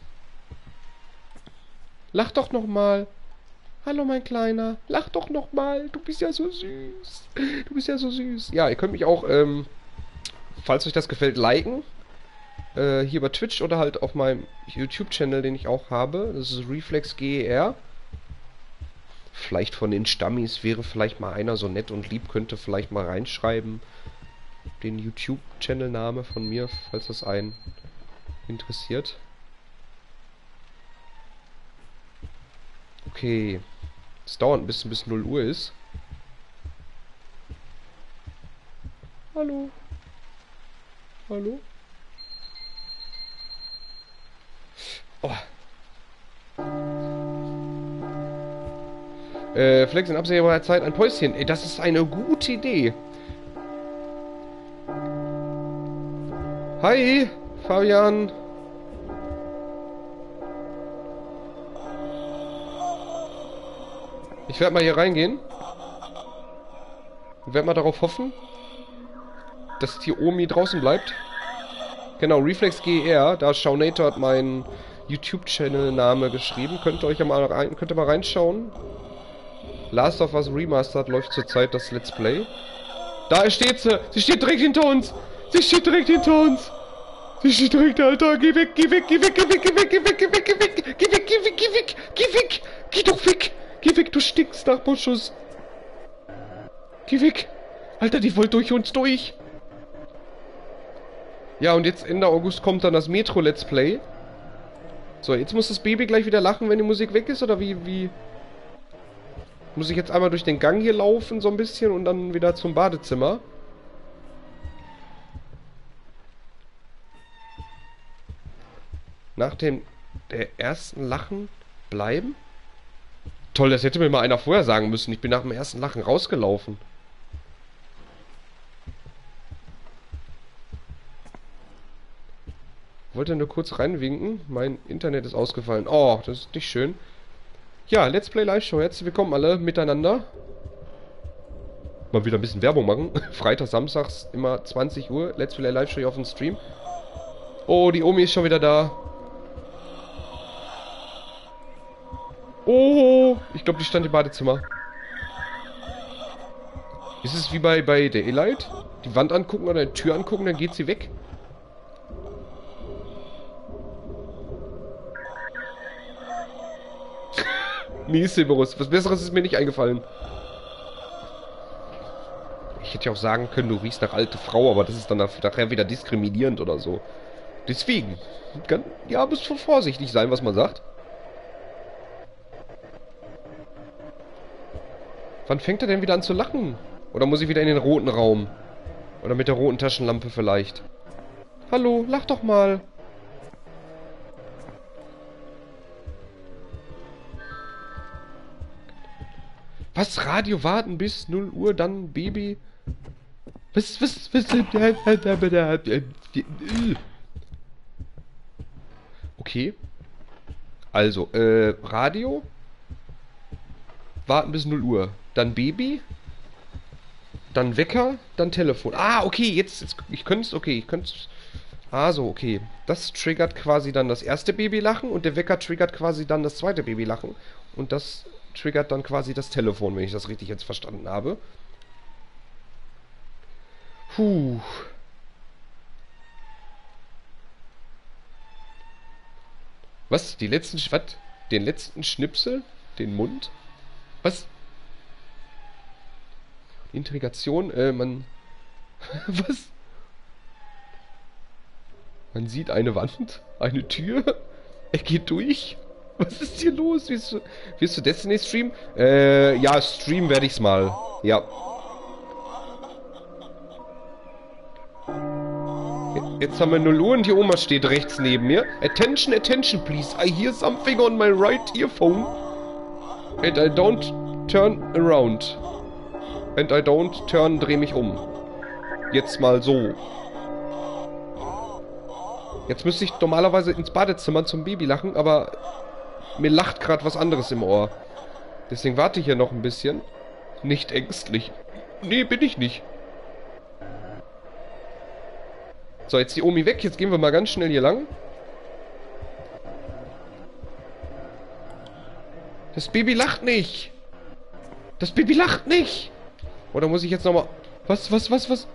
A: Lach doch noch mal. Hallo, mein Kleiner. Lach doch noch mal. Du bist ja so süß. Du bist ja so süß. Ja, ihr könnt mich auch, ähm, falls euch das gefällt, liken. Äh, hier bei Twitch oder halt auf meinem YouTube-Channel, den ich auch habe. Das ist ReflexGER. Vielleicht von den Stammis wäre vielleicht mal einer so nett und lieb, könnte vielleicht mal reinschreiben. Den YouTube-Channel-Name von mir, falls das einen interessiert. Okay. Es dauert ein bisschen bis 0 Uhr ist. Hallo. Hallo. Oh. Äh, Flex in absehbarer Zeit ein Päuschen. Ey, das ist eine gute Idee. Hi, Fabian. Ich werde mal hier reingehen. Ich werde mal darauf hoffen, dass die Omi draußen bleibt. Genau, Reflex GR, da Shaunator hat meinen YouTube-Channel-Name geschrieben. Könnt ihr euch ja mal rein, könnt ihr mal reinschauen. Last of Us Remastered läuft zurzeit das Let's Play. Da steht sie! Sie steht direkt hinter uns! Sie steht direkt hinter uns! Sie steht direkt, Alter! Geh weg, geh weg, geh weg, geh weg, geh weg, geh weg, geh weg, geh weg, geh weg, geh weg, geh weg, geh weg! Geh doch weg! Geh weg, du stinkst nach Buschus! Geh weg! Alter, die wollt durch uns durch! Ja, und jetzt Ende August kommt dann das Metro Let's Play. So, jetzt muss das Baby gleich wieder lachen, wenn die Musik weg ist, oder wie, wie... Muss ich jetzt einmal durch den Gang hier laufen, so ein bisschen, und dann wieder zum Badezimmer? Nach dem der ersten Lachen bleiben? Toll, das hätte mir mal einer vorher sagen müssen. Ich bin nach dem ersten Lachen rausgelaufen. Wollte nur kurz reinwinken. Mein Internet ist ausgefallen. Oh, das ist nicht schön. Ja, Let's Play Live Show. Herzlich willkommen alle miteinander. Mal wieder ein bisschen Werbung machen. <laughs> Freitag, Samstags, immer 20 Uhr. Let's Play Live Show hier auf dem Stream. Oh, die Omi ist schon wieder da. Oh, ich glaube, die stand im Badezimmer. Ist es wie bei, bei der Elite? Die Wand angucken oder die Tür angucken, dann geht sie weg? Nee, Silberus. Was Besseres ist mir nicht eingefallen. Ich hätte ja auch sagen können, du riechst nach alte Frau, aber das ist dann nachher wieder diskriminierend oder so. Deswegen. Ja, muss schon vorsichtig sein, was man sagt. Wann fängt er denn wieder an zu lachen? Oder muss ich wieder in den roten Raum? Oder mit der roten Taschenlampe vielleicht? Hallo, lach doch mal. Was? Radio warten bis 0 Uhr, dann Baby? Was, was, was? Okay. Also, äh, Radio? Warten bis 0 Uhr. Dann Baby? Dann Wecker? Dann Telefon. Ah, okay, jetzt, jetzt ich könnte es, okay, ich könnte es... Ah, so, okay. Das triggert quasi dann das erste Babylachen und der Wecker triggert quasi dann das zweite Babylachen. Und das triggert dann quasi das Telefon, wenn ich das richtig jetzt verstanden habe. Puh. Was? Die letzten... Was? Den letzten Schnipsel? Den Mund? Was? Intrigation, äh, man... <laughs> Was? Man sieht eine Wand, eine Tür, er geht durch. <laughs> Was ist hier los? Wirst du, wirst du Destiny streamen? Äh, ja, streamen werde ich's mal. Ja. Jetzt haben wir 0 Uhr und die Oma steht rechts neben mir. Attention, attention, please. I hear something on my right earphone. And I don't turn around. And I don't turn, dreh mich um. Jetzt mal so. Jetzt müsste ich normalerweise ins Badezimmer zum Baby lachen, aber mir lacht gerade was anderes im Ohr. Deswegen warte ich hier noch ein bisschen. Nicht ängstlich. Nee, bin ich nicht. So, jetzt die Omi weg. Jetzt gehen wir mal ganz schnell hier lang. Das Baby lacht nicht. Das Baby lacht nicht. Oder muss ich jetzt nochmal... Was, was, was, was?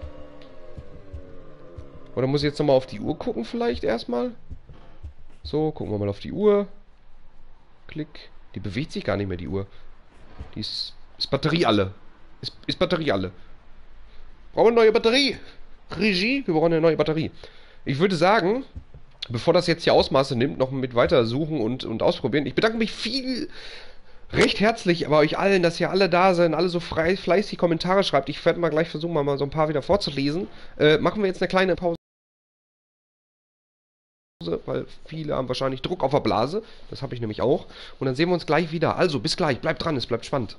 A: Oder muss ich jetzt nochmal auf die Uhr gucken vielleicht erstmal? So, gucken wir mal auf die Uhr. Klick. Die bewegt sich gar nicht mehr, die Uhr. Die ist, ist Batterie alle. Ist, ist Batterie alle. Brauchen wir eine neue Batterie. Regie, wir brauchen eine neue Batterie. Ich würde sagen, bevor das jetzt hier Ausmaße nimmt, noch mit weiter suchen und, und ausprobieren. Ich bedanke mich viel, recht herzlich bei euch allen, dass ihr alle da seid, alle so frei, fleißig Kommentare schreibt. Ich werde mal gleich versuchen, mal so ein paar wieder vorzulesen. Äh, machen wir jetzt eine kleine Pause. Weil viele haben wahrscheinlich Druck auf der Blase. Das habe ich nämlich auch. Und dann sehen wir uns gleich wieder. Also, bis gleich. Bleibt dran, es bleibt spannend.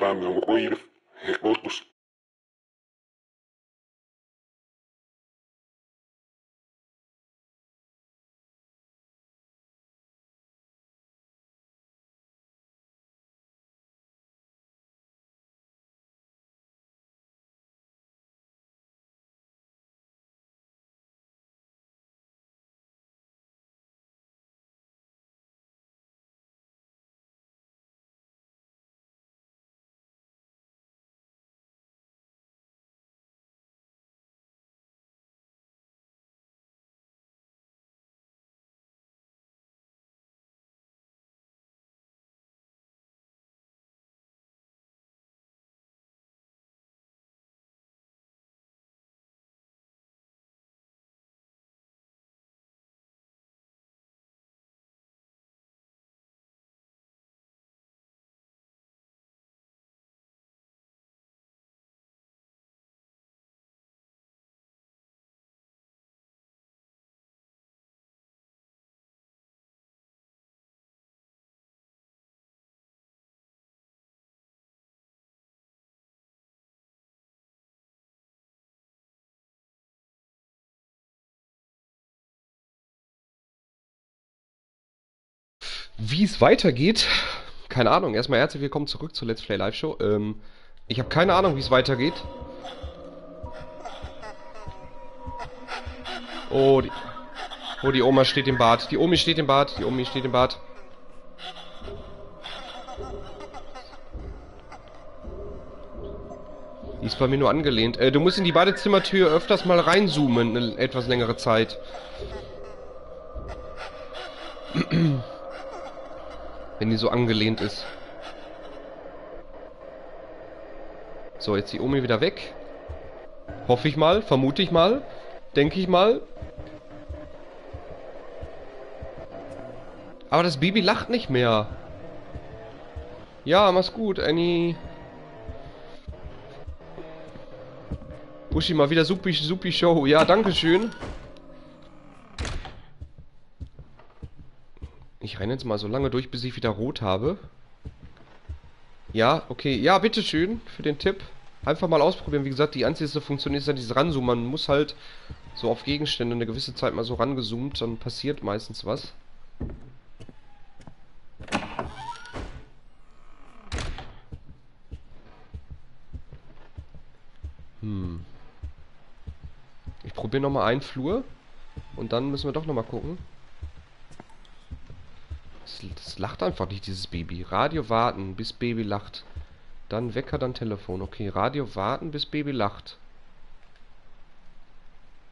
B: rame oír, é outros
A: Wie es weitergeht, keine Ahnung. Erstmal herzlich willkommen zurück zur Let's Play Live Show. Ähm, ich habe keine Ahnung, wie es weitergeht. Oh die, oh, die Oma steht im Bad. Die Omi steht im Bad. Die Omi steht im Bad. Die ist bei mir nur angelehnt. Äh, du musst in die Badezimmertür öfters mal reinzoomen, eine etwas längere Zeit. <clears throat> Wenn die so angelehnt ist. So, jetzt die Omi wieder weg. Hoffe ich mal, vermute ich mal, denke ich mal. Aber das Baby lacht nicht mehr. Ja, mach's gut, Annie. Buschi, mal wieder supi, supi Show. Ja, danke Ich renne jetzt mal so lange durch, bis ich wieder rot habe. Ja, okay. Ja, bitteschön für den Tipp. Einfach mal ausprobieren. Wie gesagt, die einzige Funktion ist ja dieses Ranzoomen. Man muss halt so auf Gegenstände eine gewisse Zeit mal so rangezoomt. Dann passiert meistens was. Hm. Ich probiere nochmal einen Flur. Und dann müssen wir doch nochmal gucken. Das, das lacht einfach nicht, dieses Baby. Radio warten, bis Baby lacht. Dann Wecker, dann Telefon. Okay, Radio warten, bis Baby lacht.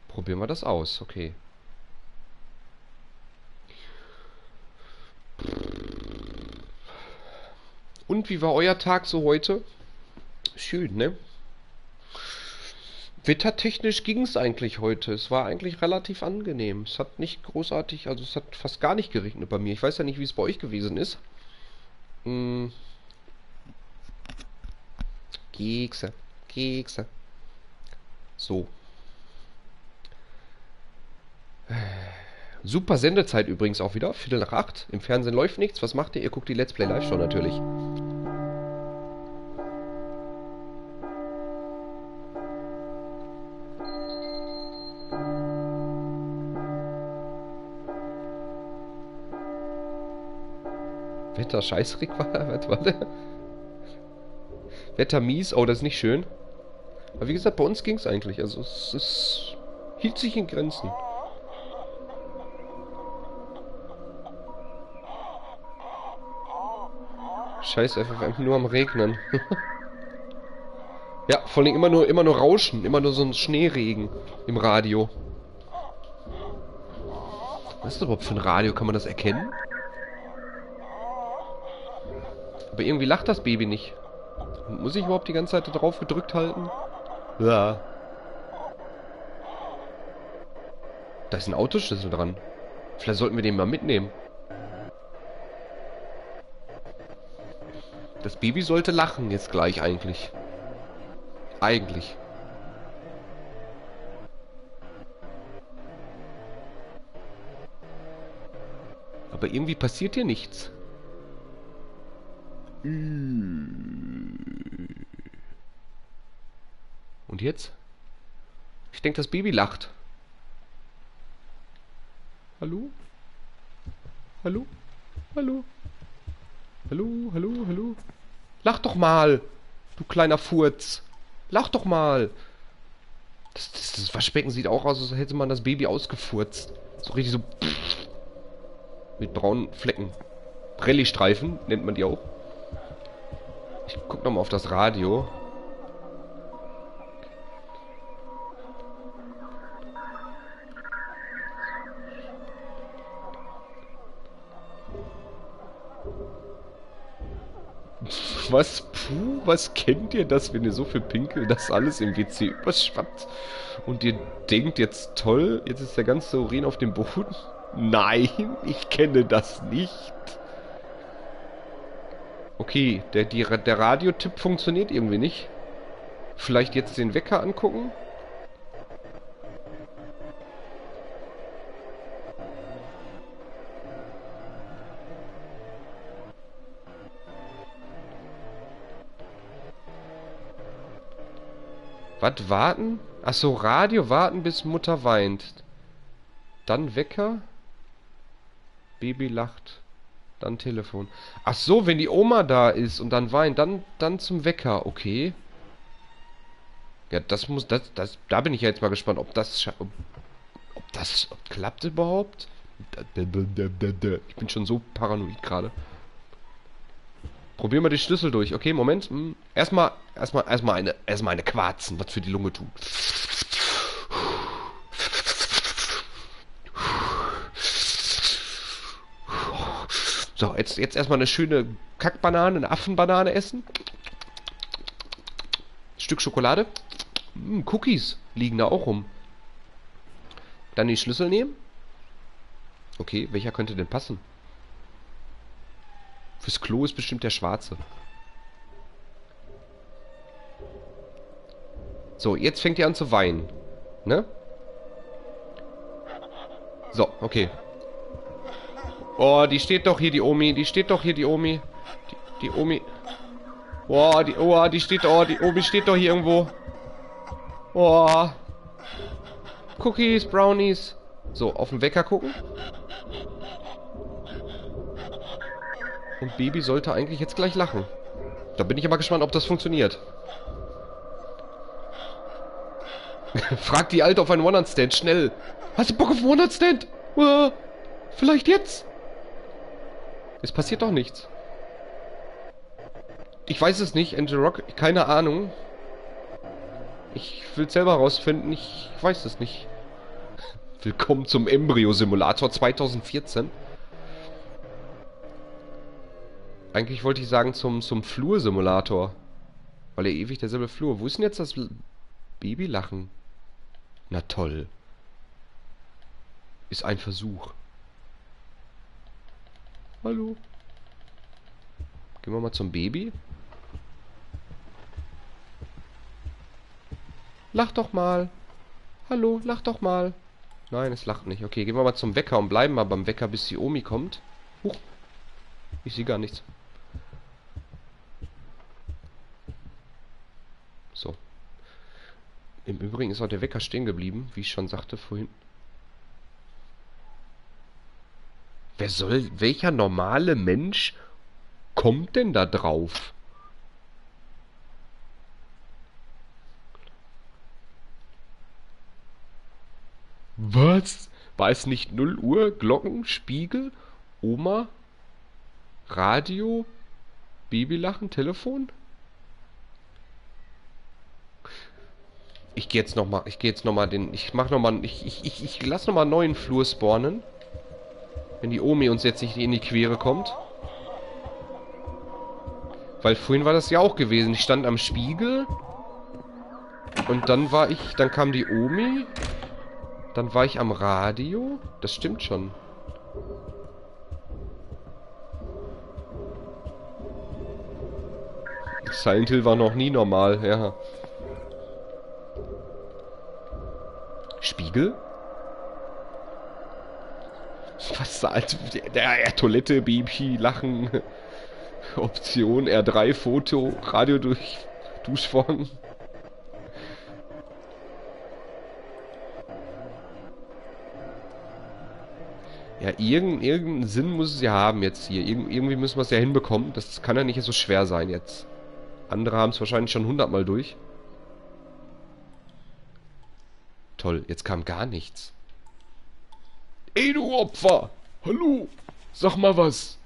A: Probieren wir das aus, okay. Und wie war euer Tag so heute? Schön, ne? Wettertechnisch ging es eigentlich heute. Es war eigentlich relativ angenehm. Es hat nicht großartig, also es hat fast gar nicht geregnet bei mir. Ich weiß ja nicht, wie es bei euch gewesen ist. Hm. Kekse, Kekse. So. Super Sendezeit übrigens auch wieder. Viertel nach acht. Im Fernsehen läuft nichts. Was macht ihr? Ihr guckt die Let's Play Live Show natürlich. Wetter scheißrig war? <laughs> Was war der? Wetter mies? Oh, das ist nicht schön. Aber wie gesagt, bei uns ging es eigentlich. Also es, es hielt sich in Grenzen. Scheiße, einfach nur am Regnen. <laughs> ja, vor allem immer nur, immer nur Rauschen, immer nur so ein Schneeregen im Radio. Was ist das überhaupt für ein Radio? Kann man das erkennen? Aber irgendwie lacht das Baby nicht. Muss ich überhaupt die ganze Zeit drauf gedrückt halten? Ja. Da ist ein Autoschlüssel dran. Vielleicht sollten wir den mal mitnehmen. Das Baby sollte lachen jetzt gleich eigentlich. Eigentlich. Aber irgendwie passiert hier nichts. Und jetzt? Ich denke, das Baby lacht. Hallo? Hallo? Hallo? Hallo, hallo, hallo? Lach doch mal, du kleiner Furz. Lach doch mal. Das, das, das Waschbecken sieht auch aus, als hätte man das Baby ausgefurzt. So richtig so... Mit braunen Flecken. Rallye-Streifen nennt man die auch. Ich guck nochmal auf das Radio. <laughs> Was? Puh, was kennt ihr das, wenn ihr so viel Pinkel, dass alles im WC überschwappt? Und ihr denkt jetzt, toll, jetzt ist der ganze Urin auf dem Boden? <laughs> Nein, ich kenne das nicht. Okay, der, die, der Radiotipp funktioniert irgendwie nicht. Vielleicht jetzt den Wecker angucken? Was, warten? Achso, Radio warten, bis Mutter weint. Dann Wecker. Baby lacht. Dann Telefon. Ach so, wenn die Oma da ist und dann weint, dann, dann zum Wecker. Okay. Ja, das muss, das, das, da bin ich ja jetzt mal gespannt, ob das, ob, ob das ob klappt überhaupt. Ich bin schon so paranoid gerade. Probieren wir die Schlüssel durch. Okay, Moment. Hm. Erstmal, erstmal, erstmal eine, erstmal eine Quarzen, was für die Lunge tut. So, jetzt, jetzt erstmal eine schöne Kackbanane, eine Affenbanane essen. Stück Schokolade. Hm, Cookies liegen da auch rum. Dann die Schlüssel nehmen. Okay, welcher könnte denn passen? Fürs Klo ist bestimmt der schwarze. So, jetzt fängt ihr an zu weinen. Ne? So, okay. Oh, die steht doch hier, die Omi. Die steht doch hier, die Omi. Die, die Omi. Oh, die, oh, die steht, oh, die Omi steht doch hier irgendwo. Oh. Cookies, Brownies. So, auf den Wecker gucken. Und Baby sollte eigentlich jetzt gleich lachen. Da bin ich aber gespannt, ob das funktioniert. <laughs> Frag die Alte auf einen One-Night-Stand, schnell. Hast du Bock auf One-Night-Stand? Uh, vielleicht jetzt? Es passiert doch nichts. Ich weiß es nicht, Angel Rock, keine Ahnung. Ich will selber rausfinden, ich weiß es nicht. <laughs> Willkommen zum Embryo-Simulator 2014. Eigentlich wollte ich sagen zum, zum Flur-Simulator. Weil er ewig derselbe Flur. Wo ist denn jetzt das Babylachen? Na toll. Ist ein Versuch. Hallo. Gehen wir mal zum Baby. Lach doch mal. Hallo, lach doch mal. Nein, es lacht nicht. Okay, gehen wir mal zum Wecker und bleiben mal beim Wecker, bis die Omi kommt. Huch. Ich sehe gar nichts. So. Im Übrigen ist auch der Wecker stehen geblieben, wie ich schon sagte vorhin. Wer soll, welcher normale Mensch kommt denn da drauf? Was? War es nicht 0 Uhr? Glockenspiegel? Oma? Radio? Babylachen? Telefon? Ich gehe jetzt noch mal, ich gehe jetzt noch mal den, ich mach noch mal, ich, ich, ich, ich lass noch mal einen neuen Flur spawnen. Wenn die Omi uns jetzt nicht in die Quere kommt. Weil vorhin war das ja auch gewesen. Ich stand am Spiegel. Und dann war ich, dann kam die Omi. Dann war ich am Radio. Das stimmt schon. Silent Hill war noch nie normal, ja. Spiegel? Was halt der, Toilette, Baby, Lachen, Option, R3, Foto, Radio durch Duschvorhang. Ja, irgendeinen irgendeinen Sinn muss es ja haben jetzt hier. Irg irgendwie müssen wir es ja hinbekommen. Das kann ja nicht so schwer sein jetzt. Andere haben es wahrscheinlich schon hundertmal durch. Toll, jetzt kam gar nichts. Ey, du Opfer! Hallo! Sag mal was!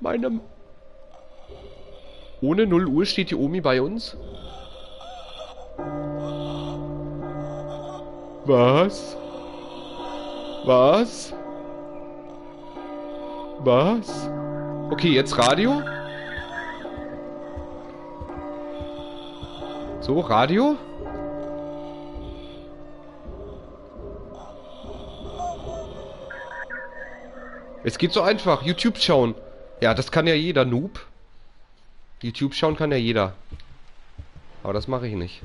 A: Meinem... Ohne 0 Uhr steht die Omi bei uns? Was? Was? Was? Okay, jetzt Radio. So, Radio. Es geht so einfach. YouTube schauen. Ja, das kann ja jeder, Noob. YouTube schauen kann ja jeder. Aber das mache ich nicht.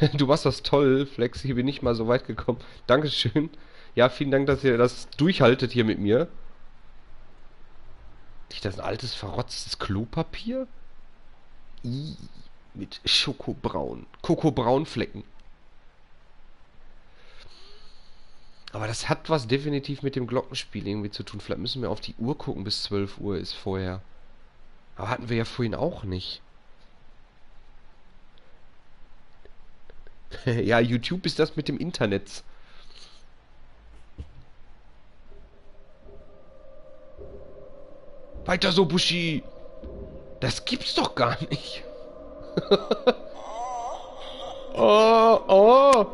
A: <laughs> du machst das toll, Flex. Ich bin nicht mal so weit gekommen. Dankeschön. Ja, vielen Dank, dass ihr das durchhaltet hier mit mir. Ist das ein altes, verrotztes Klopapier? I, mit Schokobraun. Kokobraunflecken. Aber das hat was definitiv mit dem Glockenspiel irgendwie zu tun. Vielleicht müssen wir auf die Uhr gucken, bis 12 Uhr ist vorher. Aber hatten wir ja vorhin auch nicht. <laughs> ja, YouTube ist das mit dem Internet. Weiter so, Bushi! Das gibt's doch gar nicht. <laughs> oh, oh!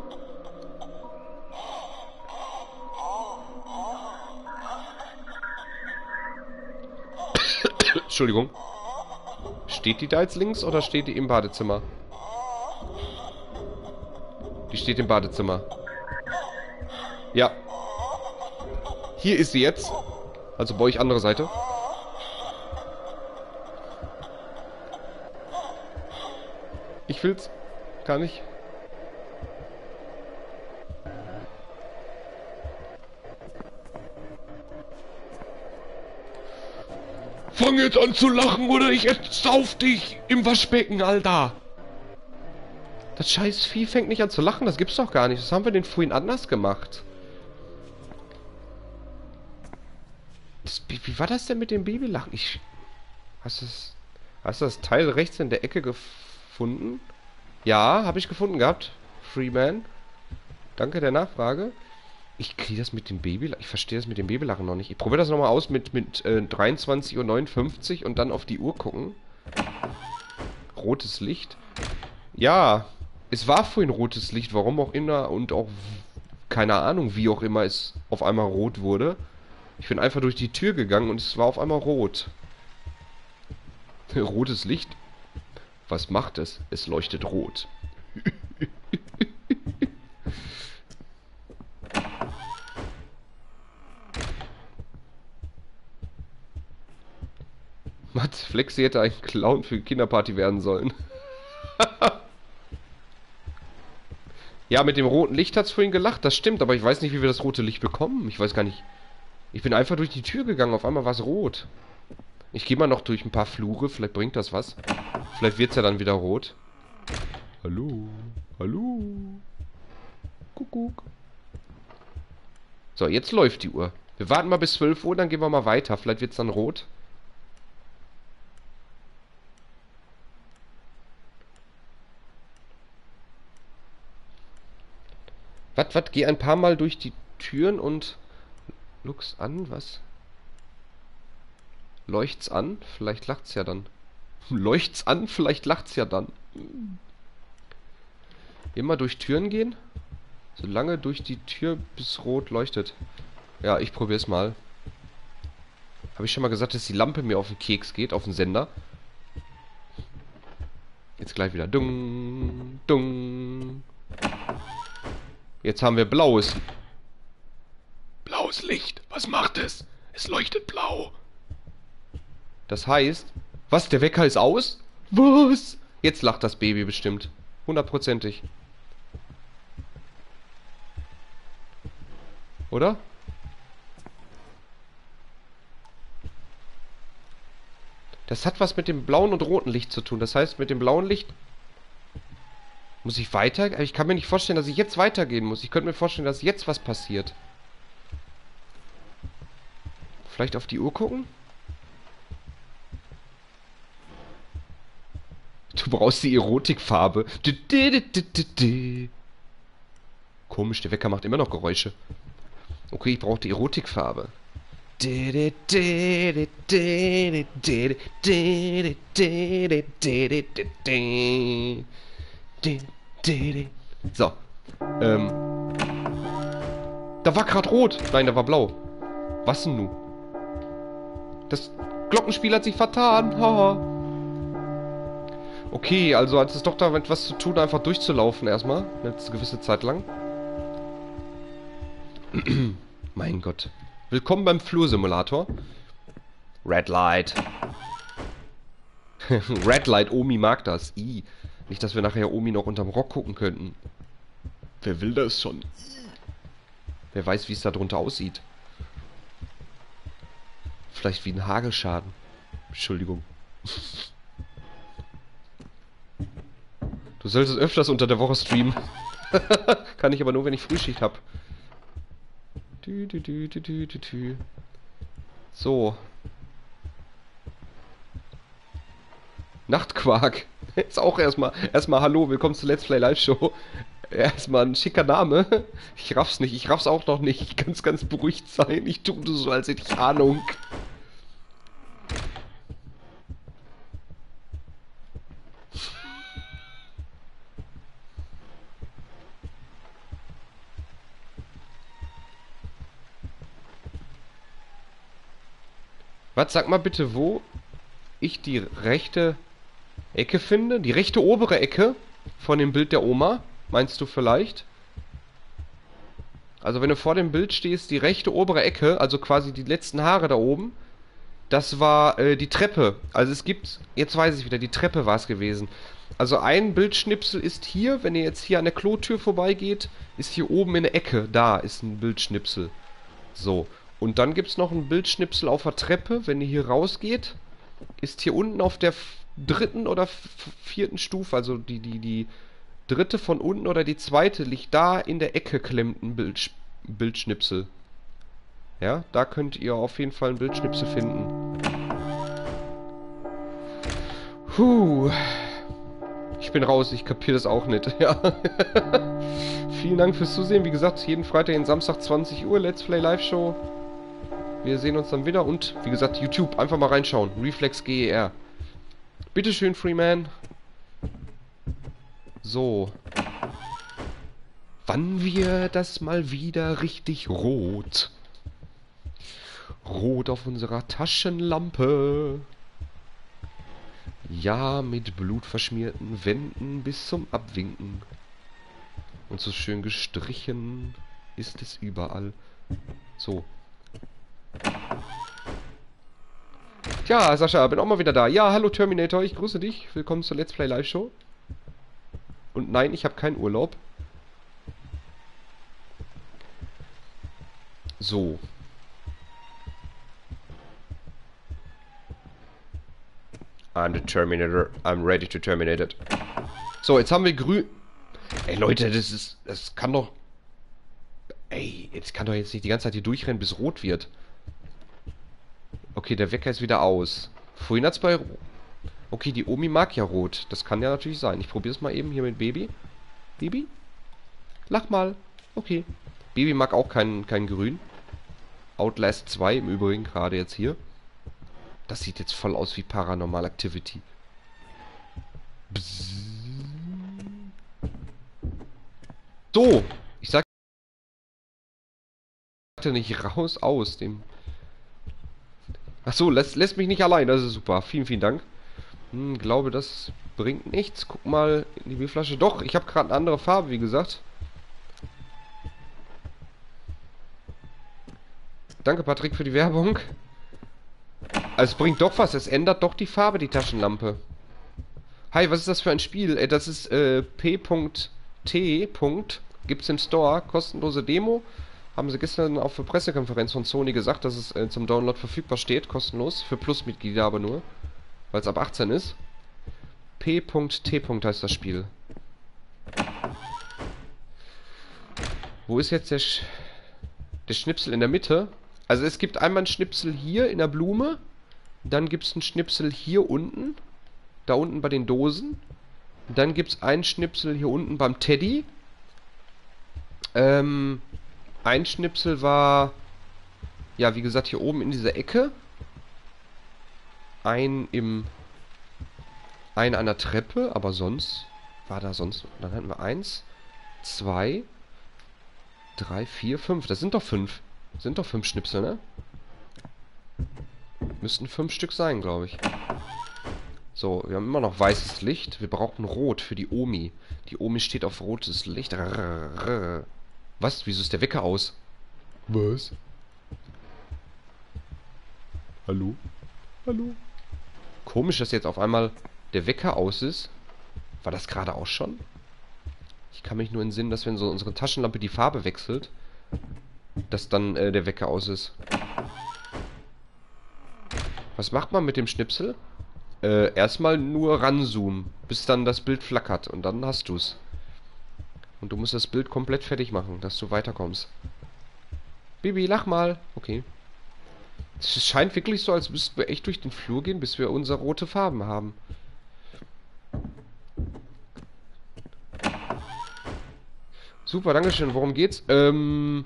A: Entschuldigung. Steht die da jetzt links oder steht die im Badezimmer? Die steht im Badezimmer. Ja. Hier ist sie jetzt. Also bei euch andere Seite. Ich will's. Gar nicht. Fang jetzt an zu lachen oder ich sauf dich im Waschbecken, Alter. Das scheiß Vieh fängt nicht an zu lachen, das gibt's doch gar nicht. Das haben wir den vorhin anders gemacht. Das, wie, wie war das denn mit dem Babylachen? Ich... Hast du das... Hast du das Teil rechts in der Ecke gefunden? Ja, habe ich gefunden gehabt. Freeman. Danke der Nachfrage. Ich kriege das mit dem Babylachen. Ich verstehe das mit dem Babylachen noch nicht. Ich probiere das nochmal aus mit, mit äh, 23.59 Uhr und dann auf die Uhr gucken. Rotes Licht. Ja, es war vorhin rotes Licht, warum auch immer und auch keine Ahnung, wie auch immer es auf einmal rot wurde. Ich bin einfach durch die Tür gegangen und es war auf einmal rot. <laughs> Rotes Licht? Was macht es? Es leuchtet rot. <laughs> Mats Flexi hätte ein Clown für Kinderparty werden sollen. <laughs> ja, mit dem roten Licht hat's vorhin gelacht, das stimmt, aber ich weiß nicht, wie wir das rote Licht bekommen. Ich weiß gar nicht. Ich bin einfach durch die Tür gegangen, auf einmal war es rot. Ich gehe mal noch durch ein paar Flure, vielleicht bringt das was. Vielleicht wird's ja dann wieder rot. Hallo, hallo. Kuckuck. So, jetzt läuft die Uhr. Wir warten mal bis 12 Uhr, dann gehen wir mal weiter. Vielleicht wird's dann rot. Was, was? Geh ein paar Mal durch die Türen und... Lux an, was? Leucht's an? Vielleicht lacht's ja dann. <laughs> Leucht's an? Vielleicht lacht's ja dann. Immer durch Türen gehen? Solange durch die Tür bis rot leuchtet. Ja, ich probier's mal. Habe ich schon mal gesagt, dass die Lampe mir auf den Keks geht, auf den Sender? Jetzt gleich wieder. Dung, dung. Jetzt haben wir blaues.
C: Blaues Licht. Was macht es? Es leuchtet blau.
A: Das heißt... Was, der Wecker ist aus? Was? Jetzt lacht das Baby bestimmt. Hundertprozentig. Oder? Das hat was mit dem blauen und roten Licht zu tun. Das heißt, mit dem blauen Licht muss ich weiter? Ich kann mir nicht vorstellen, dass ich jetzt weitergehen muss. Ich könnte mir vorstellen, dass jetzt was passiert. Vielleicht auf die Uhr gucken? Du brauchst die Erotikfarbe. Komisch, der Wecker macht immer noch Geräusche. Okay, ich brauche die Erotikfarbe. So. Ähm. Da war gerade rot. Nein, da war blau. Was denn nun? Das Glockenspiel hat sich vertan. Haha. Okay, also hat es doch damit was zu tun, einfach durchzulaufen erstmal. Eine gewisse Zeit lang. <clears throat> mein Gott. Willkommen beim Flursimulator. Red Light. <laughs> Red Light, Omi mag das. I. Nicht, dass wir nachher Omi noch unterm Rock gucken könnten.
C: Wer will das schon?
A: Wer weiß, wie es da drunter aussieht. Vielleicht wie ein Hagelschaden. Entschuldigung. Du solltest öfters unter der Woche streamen. <laughs> Kann ich aber nur, wenn ich Frühschicht habe. So. Nachtquark. <laughs> Ist auch erstmal, erstmal Hallo, willkommen zur Let's Play Live Show. <laughs> Erstmal ein schicker Name. <laughs> Ich raff's nicht, ich raff's auch noch nicht. Ich kann's ganz beruhigt sein. Ich tue so, als hätte ich Ahnung. Was, sag mal bitte, wo ich die rechte Ecke finde? Die rechte obere Ecke von dem Bild der Oma, meinst du vielleicht? Also wenn du vor dem Bild stehst, die rechte obere Ecke, also quasi die letzten Haare da oben, das war äh, die Treppe. Also es gibt, jetzt weiß ich wieder, die Treppe war es gewesen. Also ein Bildschnipsel ist hier, wenn ihr jetzt hier an der Klotür vorbeigeht, ist hier oben in der Ecke, da ist ein Bildschnipsel. So, und dann gibt es noch ein Bildschnipsel auf der Treppe, wenn ihr hier rausgeht, ist hier unten auf der dritten oder vierten Stufe, also die, die, die dritte von unten oder die zweite, liegt da in der Ecke klemmt ein Bild, Bildschnipsel. Ja, da könnt ihr auf jeden Fall ein Bildschnipsel finden. Puh. Ich bin raus, ich kapiere das auch nicht. <laughs> Ja. <laughs> Vielen Dank fürs Zusehen. Wie gesagt, jeden Freitag und Samstag 20 Uhr Let's Play Live Show. Wir sehen uns dann wieder und wie gesagt, YouTube, einfach mal reinschauen. Reflex GER. Bitteschön, Freeman. So. Wann wird das mal wieder richtig rot? Rot auf unserer Taschenlampe. Ja, mit blutverschmierten Wänden bis zum Abwinken. Und so schön gestrichen ist es überall. So. Tja, Sascha, bin auch mal wieder da. Ja, hallo Terminator, ich grüße dich. Willkommen zur Let's Play Live Show. Und nein, ich habe keinen Urlaub. So. I'm the Terminator. I'm ready to terminate it. So, jetzt haben wir grün... Ey, Leute, das ist... Das kann doch... Ey, jetzt kann doch jetzt nicht die ganze Zeit hier durchrennen, bis rot wird. Okay, der Wecker ist wieder aus. Vorhin hat's bei... Okay, die Omi mag ja rot. Das kann ja natürlich sein. Ich probiere es mal eben hier mit Baby. Baby? Lach mal. Okay. Baby mag auch kein, kein Grün. Outlast 2 im Übrigen gerade jetzt hier. Das sieht jetzt voll aus wie Paranormal Activity. Bzzz. So, ich sagte nicht raus aus dem... Achso, lässt, lässt mich nicht allein, das ist super. Vielen, vielen Dank. Hm, glaube, das bringt nichts. Guck mal in die Bierflasche. Doch, ich habe gerade eine andere Farbe, wie gesagt. Danke, Patrick, für die Werbung. Also, es bringt doch was. Es ändert doch die Farbe, die Taschenlampe. Hi, was ist das für ein Spiel? Äh, das ist äh, P.T. Gibt's im Store. Kostenlose Demo. Haben sie gestern auf der Pressekonferenz von Sony gesagt, dass es äh, zum Download verfügbar steht. Kostenlos. Für Plus-Mitglieder aber nur. Weil es ab 18 ist. P.T. heißt das Spiel. Wo ist jetzt der, Sch der Schnipsel in der Mitte? Also es gibt einmal einen Schnipsel hier in der Blume. Dann gibt es einen Schnipsel hier unten. Da unten bei den Dosen. Dann gibt es einen Schnipsel hier unten beim Teddy. Ähm, ein Schnipsel war, ja, wie gesagt, hier oben in dieser Ecke. Ein im, ein an der Treppe, aber sonst war da sonst, dann hatten wir eins, zwei, drei, vier, fünf. Das sind doch fünf. Sind doch fünf Schnipsel, ne? Müssten fünf Stück sein, glaube ich. So, wir haben immer noch weißes Licht. Wir brauchen Rot für die Omi. Die Omi steht auf rotes Licht. Was? Wieso ist der Wecker aus? Was? Hallo? Hallo? Komisch, dass jetzt auf einmal der Wecker aus ist. War das gerade auch schon? Ich kann mich nur entsinnen, dass wenn so unsere Taschenlampe die Farbe wechselt, dass dann äh, der Wecker aus ist. Was macht man mit dem Schnipsel? Äh, erstmal nur ranzoomen, bis dann das Bild flackert und dann hast du's. Und du musst das Bild komplett fertig machen, dass du weiterkommst. Bibi, lach mal. Okay. Es scheint wirklich so, als müssten wir echt durch den Flur gehen, bis wir unsere rote Farben haben. Super, Dankeschön. Worum geht's? Ähm...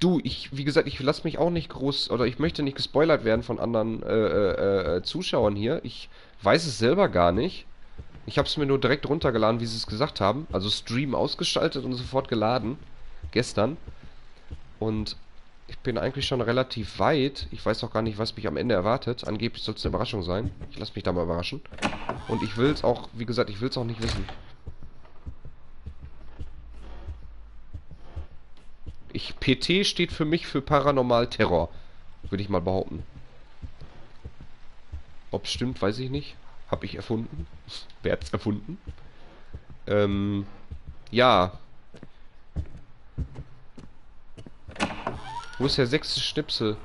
A: Du, ich, wie gesagt, ich lasse mich auch nicht groß, oder ich möchte nicht gespoilert werden von anderen äh, äh, äh, Zuschauern hier. Ich weiß es selber gar nicht. Ich habe es mir nur direkt runtergeladen, wie sie es gesagt haben. Also Stream ausgestaltet und sofort geladen. Gestern. Und ich bin eigentlich schon relativ weit. Ich weiß auch gar nicht, was mich am Ende erwartet. Angeblich soll es eine Überraschung sein. Ich lasse mich da mal überraschen. Und ich will es auch, wie gesagt, ich will es auch nicht wissen. Ich, PT steht für mich für Paranormal Terror. Würde ich mal behaupten. Ob es stimmt, weiß ich nicht. Hab ich erfunden. Wer hat's erfunden? Ähm, ja. Wo ist der sechste Schnipsel?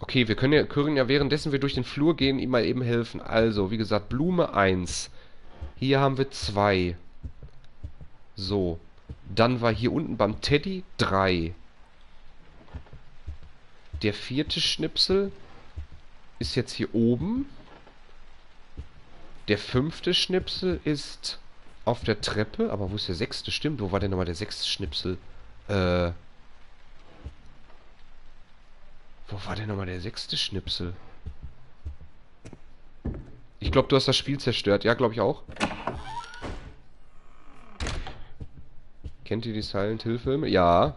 A: Okay, wir können ja, können ja währenddessen wir durch den Flur gehen, ihm mal eben helfen. Also, wie gesagt, Blume 1. Hier haben wir 2. So. Dann war hier unten beim Teddy 3. Der vierte Schnipsel ist jetzt hier oben. Der fünfte Schnipsel ist auf der Treppe. Aber wo ist der sechste? Stimmt, wo war denn nochmal der sechste Schnipsel? Äh... Wo war denn nochmal der sechste Schnipsel? Ich glaube, du hast das Spiel zerstört. Ja, glaube ich auch. Kennt ihr die Silent Hill Filme? Ja.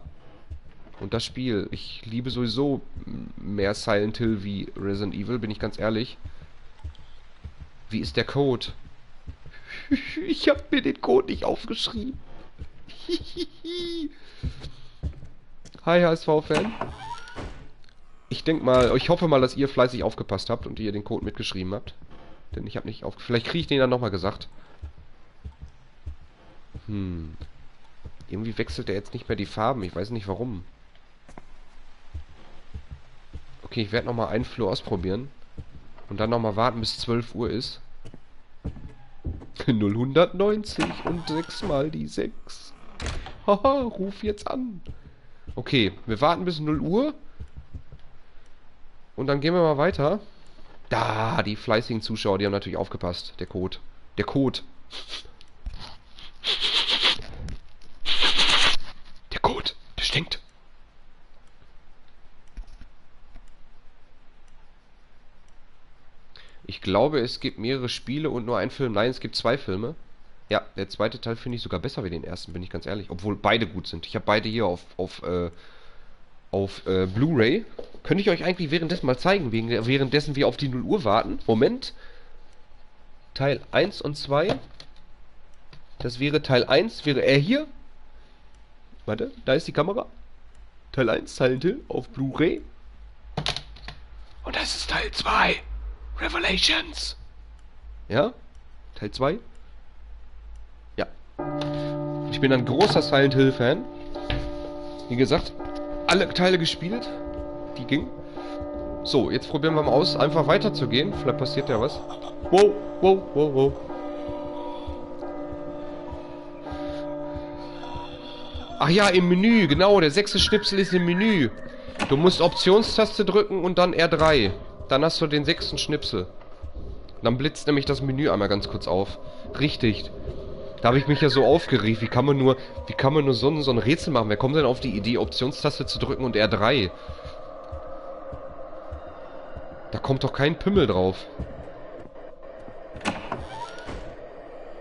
A: Und das Spiel. Ich liebe sowieso mehr Silent Hill wie Resident Evil, bin ich ganz ehrlich. Wie ist der Code? <laughs> Ich habe mir den Code nicht aufgeschrieben. <laughs> Hi HSV-Fan. Ich denke mal, ich hoffe mal, dass ihr fleißig aufgepasst habt und ihr den Code mitgeschrieben habt. Denn ich habe nicht auf... Vielleicht kriege ich den dann nochmal gesagt. Hm. Irgendwie wechselt er jetzt nicht mehr die Farben. Ich weiß nicht warum. Okay, ich werde nochmal einen Flur ausprobieren. Und dann nochmal warten, bis 12 Uhr ist. 090 und 6 mal die 6. Haha, ruf jetzt an. Okay, wir warten bis 0 Uhr. Und dann gehen wir mal weiter. Da, die fleißigen Zuschauer, die haben natürlich aufgepasst. Der Code. Der Code. Der Code, der stinkt. Ich glaube, es gibt mehrere Spiele und nur einen Film. Nein, es gibt zwei Filme. Ja, der zweite Teil finde ich sogar besser wie den ersten, bin ich ganz ehrlich. Obwohl beide gut sind. Ich habe beide hier auf, auf, äh, auf äh, Blu-ray. Könnte ich euch eigentlich währenddessen mal zeigen, währenddessen wir auf die 0 Uhr warten. Moment. Teil 1 und 2. Das wäre Teil 1, wäre er hier. Warte, da ist die Kamera. Teil 1, Silent Hill auf Blu-ray. Und das ist Teil 2. Revelations. Ja? Teil 2. Ja. Ich bin ein großer Silent Hill Fan. Wie gesagt, alle Teile gespielt. Die ging. So, jetzt probieren wir mal aus, einfach weiterzugehen. Vielleicht passiert ja was. Wow, wow, wow, wow. Ach ja, im Menü, genau, der sechste Schnipsel ist im Menü. Du musst Optionstaste drücken und dann R3. Dann hast du den sechsten Schnipsel. Dann blitzt nämlich das Menü einmal ganz kurz auf. Richtig. Da habe ich mich ja so aufgeregt. Wie kann man nur, wie kann man nur so, ein- so ein Rätsel machen? Wer kommt denn auf die Idee, Optionstaste zu drücken und R3? Da kommt doch kein Pimmel drauf.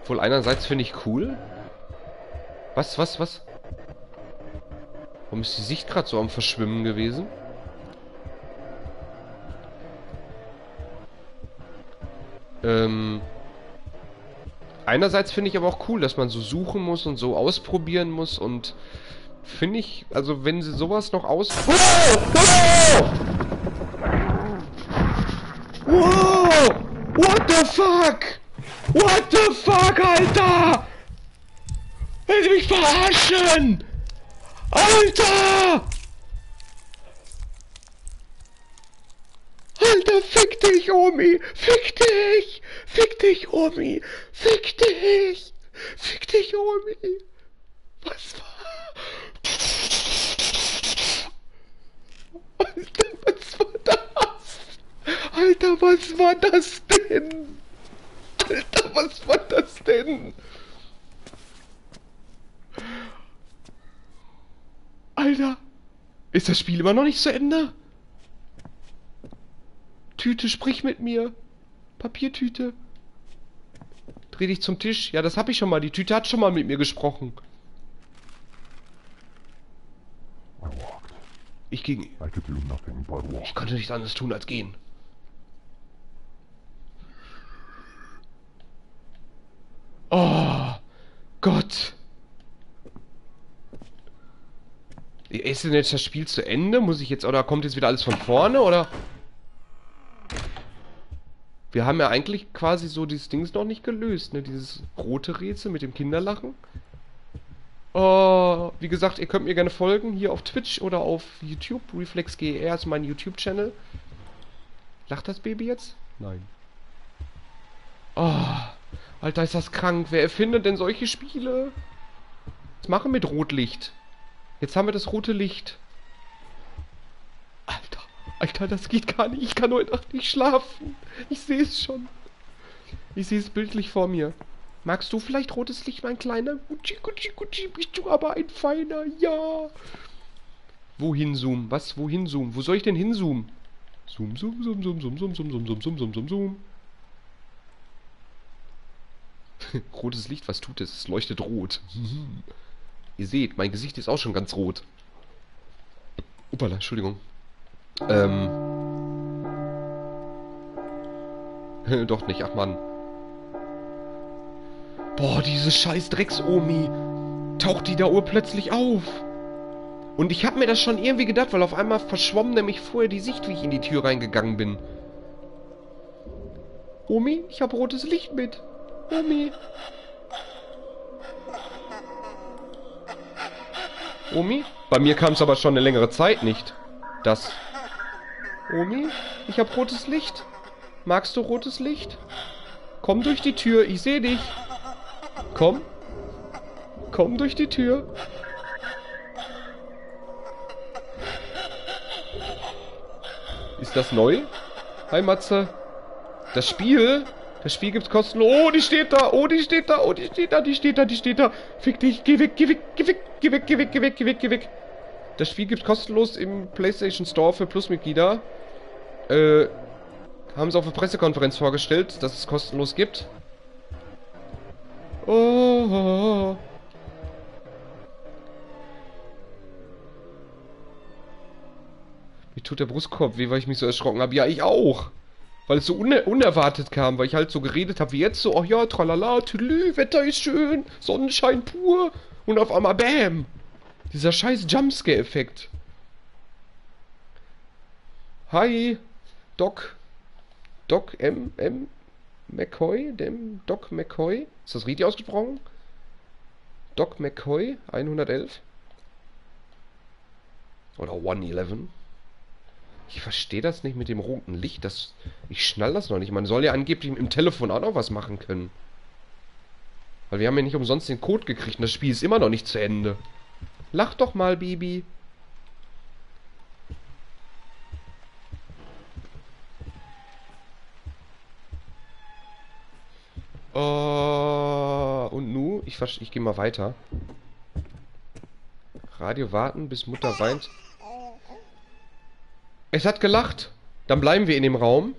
A: Wohl einerseits finde ich cool. Was, was, was? Warum ist die Sicht gerade so am Verschwimmen gewesen? Ähm... Einerseits finde ich aber auch cool, dass man so suchen muss und so ausprobieren muss und finde ich, also wenn sie sowas noch aus... Wow! Wow! What the fuck? What the fuck, Alter? Will Sie mich verarschen? Alter! Alter, fick dich, Omi! Fick dich! Fick dich, Omi! Fick dich! Fick dich, Omi! Was war... Alter, was war das? Alter, was war das denn? Alter, was war das denn? Alter, ist das Spiel immer noch nicht zu Ende? Tüte, sprich mit mir. Papiertüte. Dreh dich zum Tisch. Ja, das hab ich schon mal. Die Tüte hat schon mal mit mir gesprochen. Ich ging. Ich konnte nichts anderes tun als gehen. Oh Gott. Ist denn jetzt das Spiel zu Ende? Muss ich jetzt, oder kommt jetzt wieder alles von vorne, oder? Wir haben ja eigentlich quasi so dieses Ding noch nicht gelöst, ne? Dieses rote Rätsel mit dem Kinderlachen. Oh, wie gesagt, ihr könnt mir gerne folgen, hier auf Twitch oder auf YouTube. ReflexGR ist mein YouTube-Channel. Lacht das Baby jetzt? Nein. Oh, Alter, ist das krank. Wer erfindet denn solche Spiele? Was machen mit Rotlicht? Jetzt haben wir das rote Licht. Alter, das geht gar nicht. Ich kann heute Nacht nicht schlafen. Ich sehe es schon. Ich sehe es bildlich vor mir. Magst du vielleicht rotes Licht, mein Kleiner? Gucci, Gucci, Gucci, bist du aber ein Feiner, ja. Wohin zoom? Was? Wohin zoom? Wo soll ich denn hinzoomen? Zoom, zoom, zoom, zoom, zoom, zoom, zoom, zoom, zoom, zoom, zoom, zoom, zoom. Rotes Licht, was tut es? Es leuchtet rot. Ihr seht, mein Gesicht ist auch schon ganz rot. Uppala, Entschuldigung. Ähm. Doch nicht, ach Mann. Boah, diese scheiß Drecks-Omi. Taucht die da urplötzlich auf. Und ich habe mir das schon irgendwie gedacht, weil auf einmal verschwomm nämlich vorher die Sicht, wie ich in die Tür reingegangen bin. Omi, ich habe rotes Licht mit. Omi. Omi? Bei mir kam es aber schon eine längere Zeit nicht. Das. Omi, ich habe rotes Licht. Magst du rotes Licht? Komm durch die Tür, ich sehe dich. Komm. Komm durch die Tür. Ist das neu? Hi Matze. Das Spiel? Das Spiel gibt's kostenlos. Oh, die steht da. Oh, die steht da. Oh, die steht da. Die steht da. Die steht da. Fick dich. Geh weg. Geh weg. Geh weg. Geh weg. Geh weg. Geh weg. Geh weg. Geh weg. Das Spiel gibt's kostenlos im PlayStation Store für Plusmitglieder. Äh, haben sie auf der Pressekonferenz vorgestellt, dass es kostenlos gibt. Oh. Mir tut der Brustkorb weh, weil ich mich so erschrocken habe. Ja, ich auch. Weil es so uner unerwartet kam, weil ich halt so geredet habe wie jetzt so, ach ja, tralala, tüdelü, Wetter ist schön, Sonnenschein pur. Und auf einmal BÄM! Dieser scheiß Jumpscare-Effekt. Hi, Doc. Doc M. M. McCoy, dem Doc McCoy. Ist das richtig ausgesprochen? Doc McCoy 111. Oder 111. Ich verstehe das nicht mit dem roten Licht. Das, ich schnall das noch nicht. Man soll ja angeblich im Telefon auch noch was machen können. Weil wir haben ja nicht umsonst den Code gekriegt und das Spiel ist immer noch nicht zu Ende. Lach doch mal, Bibi. Oh, und nu? Ich, ich gehe mal weiter. Radio warten, bis Mutter weint. Es hat gelacht. Dann bleiben wir in dem Raum.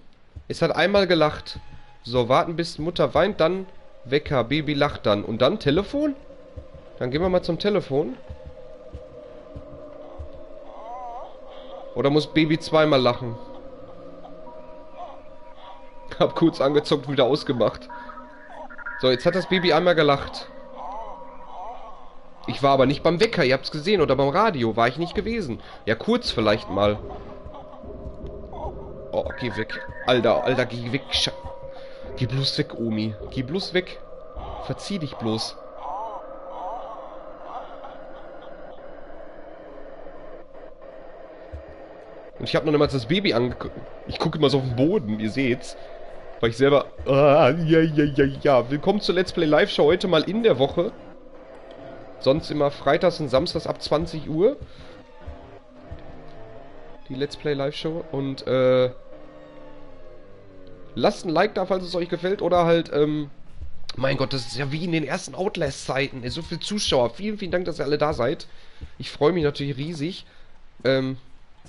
A: Es hat einmal gelacht. So, warten bis Mutter weint, dann Wecker, Baby lacht dann. Und dann Telefon? Dann gehen wir mal zum Telefon. Oder muss Baby zweimal lachen? Hab kurz angezockt, wieder ausgemacht. So, jetzt hat das Baby einmal gelacht. Ich war aber nicht beim Wecker, ihr habt's gesehen, oder beim Radio, war ich nicht gewesen. Ja, kurz vielleicht mal. Oh, geh weg. Alter, Alter, geh weg. Sch geh bloß weg, Omi. Geh bloß weg. Verzieh dich bloß. Und ich habe noch niemals das Baby angeguckt. Ich gucke immer so auf den Boden, ihr seht's. Weil ich selber... Ah, ja, ja, ja, ja. Willkommen zur Let's Play Live Show. Heute mal in der Woche. Sonst immer freitags und samstags ab 20 Uhr. Die Let's Play Live Show. Und, äh... Lasst ein Like da, falls es euch gefällt. Oder halt, ähm... Mein Gott, das ist ja wie in den ersten Outlast-Zeiten. So viele Zuschauer. Vielen, vielen Dank, dass ihr alle da seid. Ich freue mich natürlich riesig. Ähm...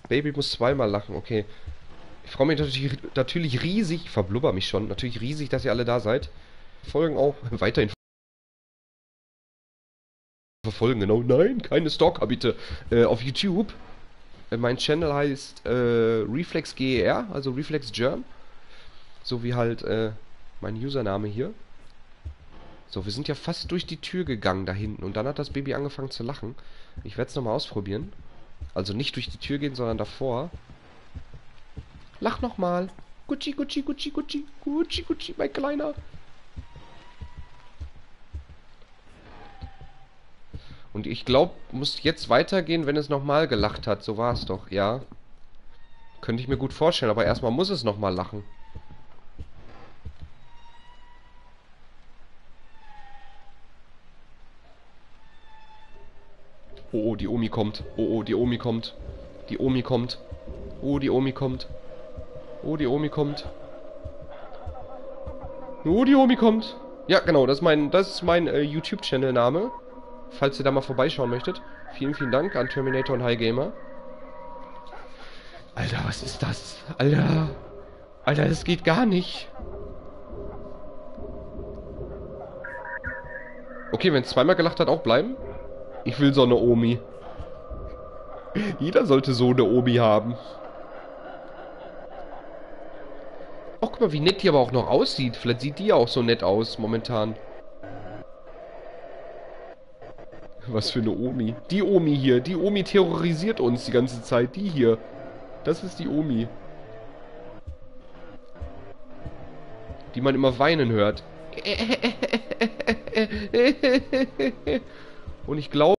A: Baby muss zweimal lachen, okay. Ich freue mich natürlich, natürlich riesig, verblubber mich schon, natürlich riesig, dass ihr alle da seid. Folgen auch <laughs> weiterhin verfolgen, genau. Nein, keine Stalker bitte. Äh, auf YouTube. Äh, mein Channel heißt äh, Reflex GER, also Reflex Germ. So wie halt äh, mein Username hier. So, wir sind ja fast durch die Tür gegangen da hinten und dann hat das Baby angefangen zu lachen. Ich werde es nochmal ausprobieren. Also nicht durch die Tür gehen, sondern davor. Lach nochmal. Gucci, Gucci, Gucci, Gucci. Gucci, Gucci, mein Kleiner. Und ich glaube, muss jetzt weitergehen, wenn es nochmal gelacht hat. So war es doch, ja. Könnte ich mir gut vorstellen, aber erstmal muss es nochmal lachen. Oh, oh, die Omi kommt. Oh, oh, die Omi kommt. Die Omi kommt. Oh, die Omi kommt. Oh, die Omi kommt. Oh, die Omi kommt. Ja, genau, das ist mein, mein äh, YouTube-Channel-Name. Falls ihr da mal vorbeischauen möchtet. Vielen, vielen Dank an Terminator und High Gamer. Alter, was ist das? Alter. Alter, das geht gar nicht. Okay, wenn es zweimal gelacht hat, auch bleiben. Ich will so eine Omi. Jeder sollte so eine Omi haben. Oh, guck mal, wie nett die aber auch noch aussieht. Vielleicht sieht die ja auch so nett aus momentan. Was für eine Omi. Die Omi hier. Die Omi terrorisiert uns die ganze Zeit. Die hier. Das ist die Omi. Die man immer weinen hört. <laughs> Und ich glaube...